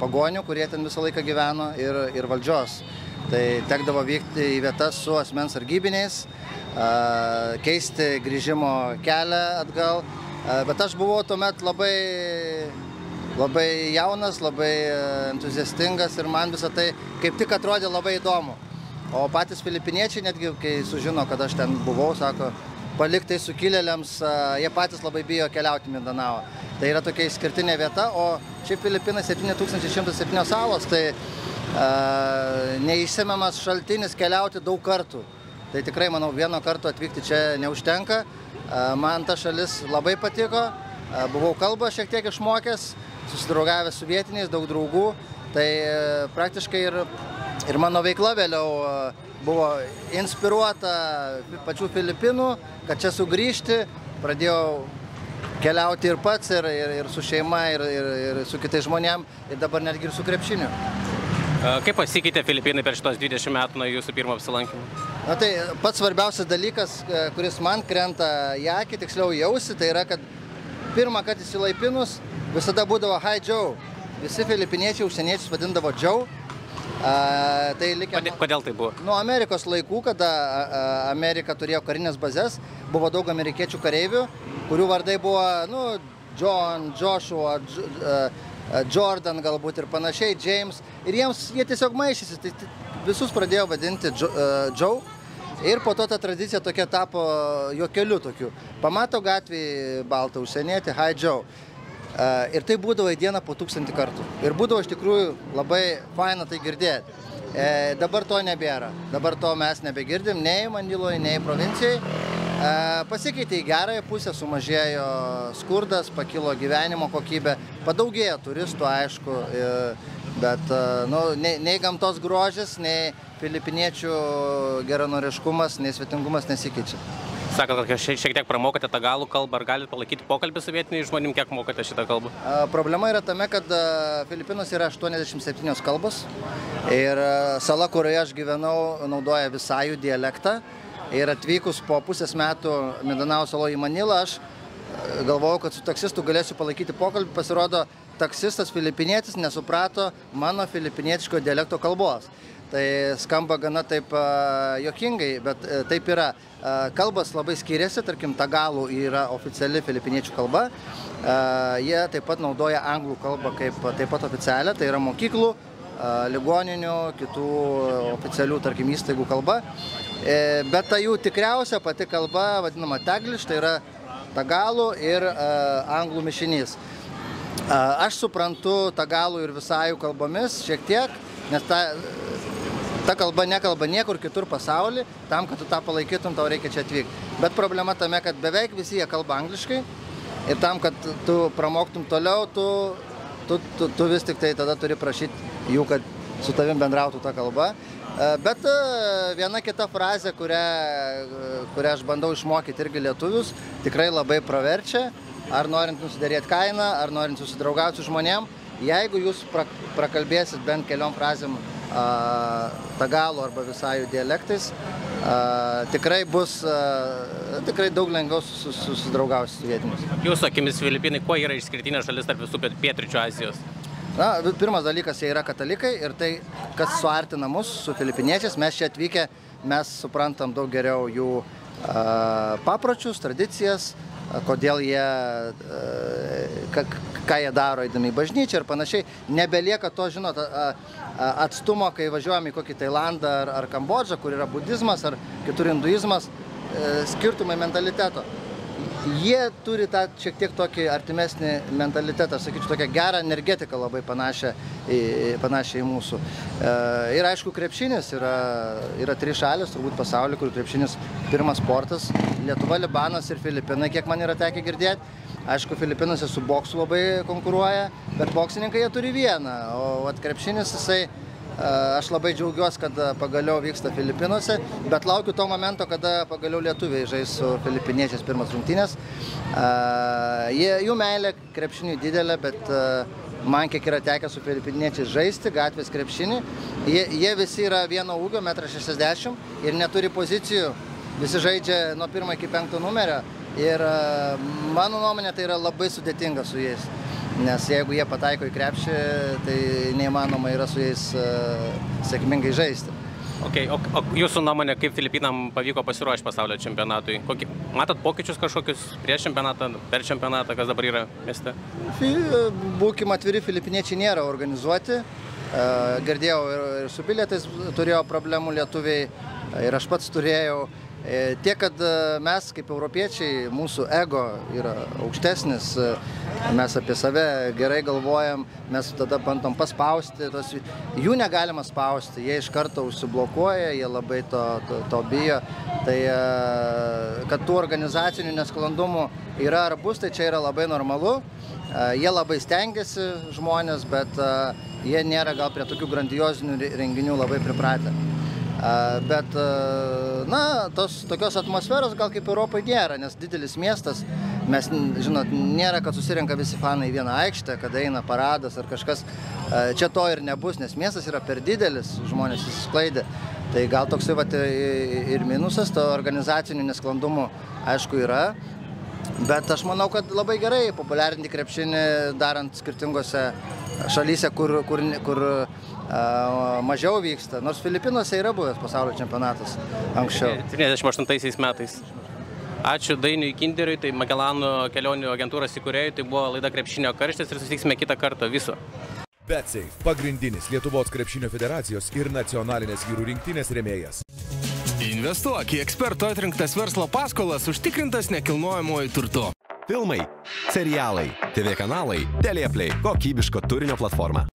pagonių, kurie ten visą laiką gyveno, ir, ir valdžios. Tai tekdavo vykti į vietas su asmens sargybiniais, keisti grįžimo kelią atgal. Bet aš buvau tuomet labai, labai jaunas, labai entuziastingas ir man visą tai kaip tik atrodė labai įdomu. O patys filipiniečiai, netgi kai sužino, kad aš ten buvau, sako, paliktai sukilėliams, jie patys labai bijo keliauti Mindanao. Tai yra tokia išskirtinė vieta, o šiaip Filipinai 7107 salos, tai neišsemiamas šaltinis keliauti daug kartų. Tai tikrai, manau, vieno karto atvykti čia neužtenka. Man ta šalis labai patiko, buvau kalbą šiek tiek išmokęs, susidraugavęs su vietiniais, daug draugų. Tai e, praktiškai ir, ir mano veikla vėliau buvo inspiruota pačių Filipinų, kad čia sugrįžti. Pradėjau keliauti ir pats, ir, ir, ir su šeima, ir, ir, ir su kitais žmonėm, ir dabar netgi ir su krepšiniu. Kaip pasikeitė Filipinai per šitos 20 metų nuo jūsų pirmo apsilankimo? Na tai pats svarbiausias dalykas, e, kuris man krenta į akį, tiksliau jausi, tai yra, kad pirmą kartą įsilaipinus visada būdavo Hi Joe. Visi filipiniečiai užsieniečius vadindavo Joe. A, tai likę Kodėl, kodėl tai buvo? nuo Amerikos laikų, kada a, Amerika turėjo karinės bazės, buvo daug amerikiečių kareivių, kurių vardai buvo, nu, John, Joshua, Dž- a, Jordan galbūt ir panašiai, James. Ir jiems, jie tiesiog maišysi, tai visus pradėjo vadinti Dž- Joe. Ir po to ta tradicija tokia tapo juokeliu tokiu. Pamato gatvėje baltą užsienietį, Hi Joe. Ir tai būdavo į dieną po tūkstantį kartų. Ir būdavo iš tikrųjų labai faina tai girdėti. E, dabar to nebėra. Dabar to mes nebegirdim nei Maniloje, nei provincijai. E, pasikeitė į gerąją pusę, sumažėjo skurdas, pakilo gyvenimo kokybė, padaugėjo turistų, aišku, e, bet nu, nei, nei gamtos grožis, nei filipiniečių geranoriškumas, nei svetingumas nesikeičia. Sakot, kad šiek šiek tiek pramokote tą galų kalbą, ar galite palaikyti pokalbį su vietiniais žmonėmis, kiek mokate šitą kalbą? Problema yra tame, kad a, Filipinuose yra 87 kalbos ir sala, kurioje aš gyvenau, naudoja visajų dialektą. Ir atvykus po pusės metų Mindanao saloje į Manilą, aš galvojau, kad su taksistu galėsiu palaikyti pokalbį. Pasirodo, taksistas filipinietis nesuprato mano filipinietiško dialekto kalbos. Tai skamba gana taip jokingai, bet a, taip yra. Kalbas labai skiriasi, tarkim, tagalų yra oficiali filipiniečių kalba. Jie taip pat naudoja anglų kalbą kaip taip pat oficialią, tai yra mokyklų, ligoninių, kitų oficialių, tarkim, įstaigų kalba. E, Bet ta jų tikriausia pati kalba, vadinama tagliš, tai yra tagalų ir anglų mišinys. Aš suprantu tagalų ir visajų kalbomis šiek tiek, nes ta, ta kalba nekalba niekur kitur pasaulyje, tam, kad tu tą palaikytum, tau reikia čia atvykti. Bet problema tame, kad beveik visi jie kalba angliškai ir tam, kad tu pramoktum toliau, tu, tu, tu, tu vis tik tai tada turi prašyti jų, kad su tavim bendrautų tą kalbą. E, Bet e, viena kita frazė, kurią, e, kurią aš bandau išmokyti irgi lietuvius, tikrai labai praverčia. Ar norint nusidarėti kainą, ar norint susidraugauti su žmonėm, jeigu jūs pra, prakalbėsit bent keliom frazėm tagalų arba visajų dialektais, tikrai bus tikrai daug lengviau sus- sus- susidraugauti su vietiniais. Jūsų akimis Filipinai, kuo yra išskirtinė šalis tarp visų piet- pietryčių Azijos? Na, pirmas dalykas, jie yra katalikai ir tai, kas suartina mus su filipiniečiais, mes čia atvykę, mes suprantam daug geriau jų papročius, tradicijas, kodėl jie, ka, ką jie daro eidami į bažnyčią ir panašiai. Nebelieka to, žinot, atstumo, kai važiuojam į kokį Tailandą ar, ar Kambodžą, kur yra budizmas ar kitur hinduizmas, e, skirtumai mentaliteto. Jie turi tą šiek tiek tokį artimesnį mentalitetą, sakyčiau, tokią gerą energetiką labai panašią į, panašią į mūsų. E, ir aišku, krepšinis yra, yra trys šalis, turbūt pasaulyje, kur krepšinis pirmas sportas - Lietuva, Libanas ir Filipinai, kiek man yra tekę girdėti. Aišku, Filipinuose su boksu labai konkuruoja, bet boksininkai jie turi vieną, o vat, krepšinis jisai Aš labai džiaugiuosi, kad e, pagaliau vyksta Filipinuose, bet laukiu to momento, kada pagaliau lietuviai žais su filipiniečiais pirmas rungtynės. Jų meilė krepšiniui didelė, bet e, man kiek yra tekę su filipiniečiais žaisti, gatvės krepšinį, jie, jie visi yra vieno ūgio, 1,60 m ir neturi pozicijų. Visi žaidžia nuo 1 iki 5 numerio ir e, mano nuomonė tai yra labai sudėtinga su jais. Nes jeigu jie pataiko į krepšį, tai neįmanoma yra su jais uh, sėkmingai žaisti. Okay, o, o jūsų nuomonė, kaip Filipinam pavyko pasiruošti pasaulio čempionatui? Kokį, matot pokyčius kažkokius prieš čempionatą, per čempionatą, kas dabar yra mieste? Fi- Būkim atviri, filipiniečiai nėra organizuoti. Uh, Girdėjau ir, ir su bilietais turėjo problemų lietuviai ir aš pats turėjau. E, Tiek, kad e, mes kaip europiečiai, mūsų ego yra aukštesnis, e, mes apie save gerai galvojam, mes tada bandom paspausti, tos, jų negalima spausti, jie iš karto užsiblokuoja, jie labai to, to, to bijo. Tai kad tų organizacinių nesklandumų yra ar bus, tai čia yra labai normalu. Jie labai stengiasi žmonės, bet jie nėra gal prie tokių grandiozinių re- renginių labai pripratę. Bet, na, tos tokios atmosferos gal kaip Europoje nėra, nes didelis miestas, Mes, žinot, nėra, kad susirenka visi fanai į vieną aikštę, kad eina paradas ar kažkas. Čia to ir nebus, nes miestas yra per didelis, žmonės įsisklaidė. Tai gal toksai vat, ir minusas, to organizacinių nesklandumų aišku yra. Bet aš manau, kad labai gerai populiarinti krepšinį, darant skirtingose šalyse, kur, kur, kur mažiau vyksta. Nors Filipinuose yra buvęs pasaulio čempionatas anksčiau. 78 metais. Ačiū Dainiui Kinderiui, tai Magelano kelionių agentūros įkūrėjui, tai buvo laida Krepšinio karštis ir susitiksime kitą kartą viso. BetSafe - pagrindinis Lietuvos krepšinio federacijos ir nacionalinės vyrų rinktinės remėjas. Investuok į eksperto atrinktas verslo paskolas užtikrintas nekilnojamuoju turtu. Filmai, serialai, TV kanalai, Teleplay, kokybiško turinio platforma.